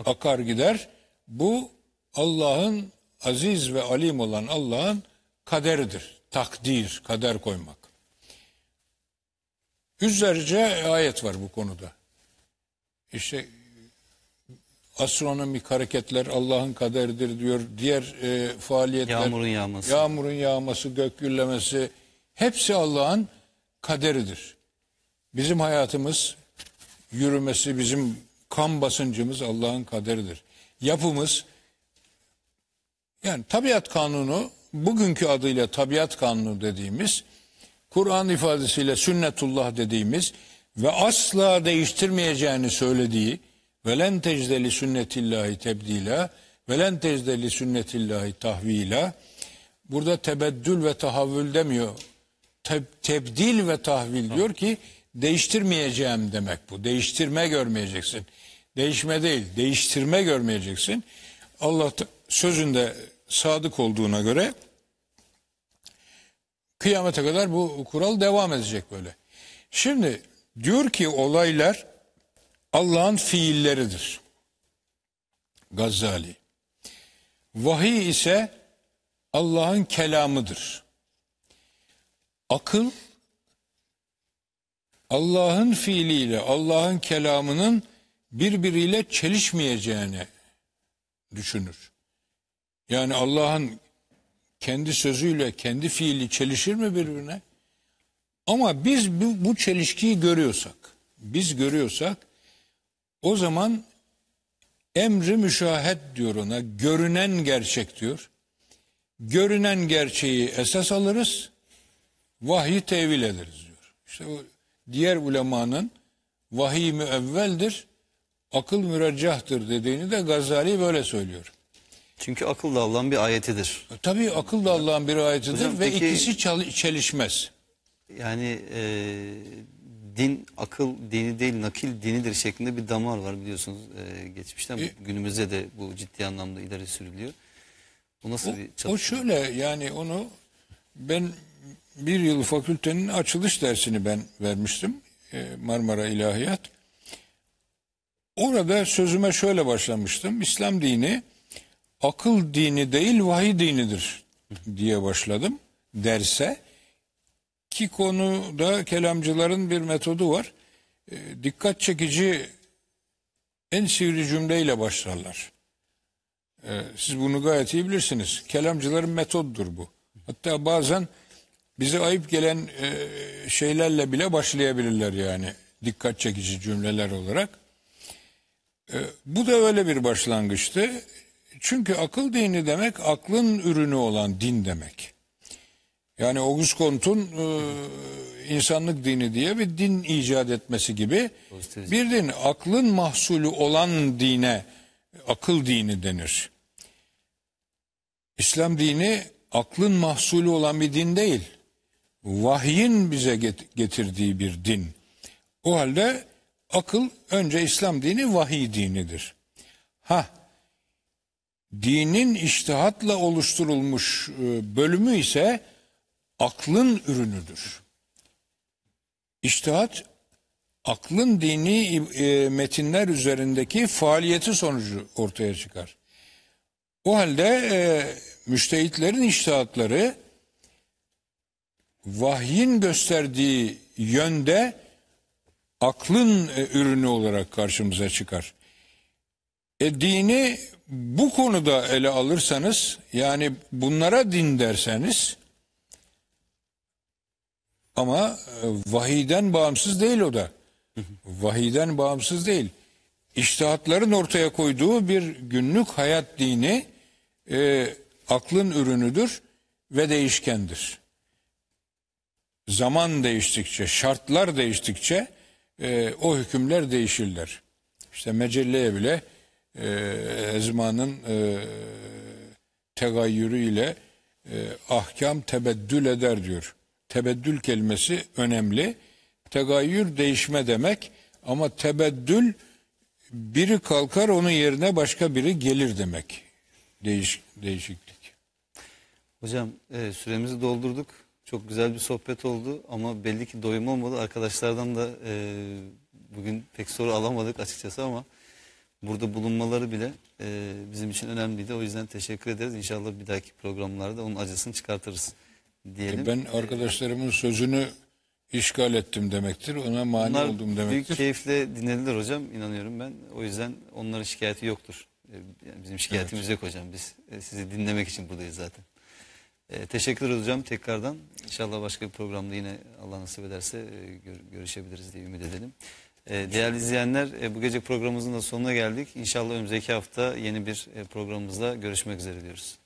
akar gider. Bu Allah'ın aziz ve alim olan Allah'ın kaderidir. Takdir, kader koymak. Yüzlerce ayet var bu konuda. İşte astronomik hareketler Allah'ın kaderidir diyor. Diğer e, faaliyetler Yağmurun yağması. yağmurun yağması, gök gürlemesi hepsi Allah'ın kaderidir. Bizim hayatımız, yürümesi, bizim kan basıncımız Allah'ın kaderidir. Yapımız yani tabiat kanunu bugünkü adıyla tabiat kanunu dediğimiz Kur'an ifadesiyle sünnetullah dediğimiz ve asla değiştirmeyeceğini söylediği velen tecdeli sünnetillahi tebdila velen tecdeli sünnetillahi tahvila burada tebeddül ve tahavvül demiyor. Teb- tebdil ve tahvil diyor ki değiştirmeyeceğim demek bu. Değiştirme görmeyeceksin. Değişme değil, değiştirme görmeyeceksin. Allah sözünde sadık olduğuna göre kıyamete kadar bu kural devam edecek böyle. Şimdi diyor ki olaylar Allah'ın fiilleridir. Gazali. Vahiy ise Allah'ın kelamıdır. Akıl Allah'ın fiiliyle Allah'ın kelamının birbiriyle çelişmeyeceğini düşünür. Yani Allah'ın kendi sözüyle kendi fiili çelişir mi birbirine? Ama biz bu, bu çelişkiyi görüyorsak, biz görüyorsak o zaman emri müşahet diyor ona, görünen gerçek diyor. Görünen gerçeği esas alırız, vahyi tevil ederiz diyor. İşte o diğer ulemanın vahiy müevveldir, akıl müreccahtır dediğini de Gazali böyle söylüyor. Çünkü akıl da Allah'ın bir ayetidir. E, Tabii akıl da Allah'ın bir ayetidir Hocam ve peki- ikisi çelişmez. Yani e, din akıl dini değil nakil dinidir şeklinde bir damar var biliyorsunuz e, geçmişten E- günümüzde de bu ciddi anlamda ileri sürülüyor. Bu nasıl O, bir o çatışma? şöyle yani onu ben bir yıl fakültenin açılış dersini ben vermiştim e, Marmara İlahiyat. Orada sözüme şöyle başlamıştım. İslam dini akıl dini değil vahiy dinidir diye başladım derse. Ki konuda kelamcıların bir metodu var. E, dikkat çekici en sivri cümleyle başlarlar. Ee, siz bunu gayet iyi bilirsiniz. Kelamcıların metodudur bu. Hatta bazen bize ayıp gelen e, şeylerle bile başlayabilirler yani. Dikkat çekici cümleler olarak. Ee, bu da öyle bir başlangıçtı. Çünkü akıl dini demek aklın ürünü olan din demek. Yani Auguste Comte'un e, insanlık dini diye bir din icat etmesi gibi bir din aklın mahsulü olan dine akıl dini denir. İslam dini aklın mahsulü olan bir din değil. vahyin bize get- getirdiği bir din. O halde akıl önce İslam dini vahiy dinidir. Ha dinin iştihatla oluşturulmuş e, bölümü ise aklın ürünüdür. İştihat aklın dini e, metinler üzerindeki faaliyeti sonucu ortaya çıkar. O halde e, müştehitlerin iştihatları vahyin gösterdiği yönde aklın e, ürünü olarak karşımıza çıkar. E dini bu konuda ele alırsanız yani bunlara din derseniz ama e, vahiyden bağımsız değil o da. Vahiyden bağımsız değil. İştihatların ortaya koyduğu bir günlük hayat dini e, aklın ürünüdür ve değişkendir. Zaman değiştikçe, şartlar değiştikçe e, o hükümler değişirler. İşte mecelleye bile e, ezmanın e, tegayyürüyle e, ahkam tebeddül eder diyor. Tebeddül kelimesi önemli. Tegayyür değişme demek ama tebeddül biri kalkar onun yerine başka biri gelir demek. Değiş, değişiklik. Hocam e, süremizi doldurduk. Çok güzel bir sohbet oldu ama belli ki doyum olmadı. Arkadaşlardan da e, bugün pek soru alamadık açıkçası ama burada bulunmaları bile e, bizim için önemliydi. O yüzden teşekkür ederiz. İnşallah bir dahaki programlarda onun acısını çıkartırız diyelim. Ben arkadaşlarımın sözünü işgal ettim demektir. Ona mani Bunlar oldum büyük demektir. keyifle dinlediler hocam inanıyorum ben. O yüzden onların şikayeti yoktur. E, Yani bizim şikayetimiz yok hocam. Biz e, sizi dinlemek için buradayız zaten. E, teşekkür hocam tekrardan. İnşallah başka bir programda yine Allah nasip ederse e, görüşebiliriz diye ümit edelim. E, değerli izleyenler e, bu gece programımızın da sonuna geldik. İnşallah önümüzdeki hafta yeni bir programımızda görüşmek üzere diyoruz.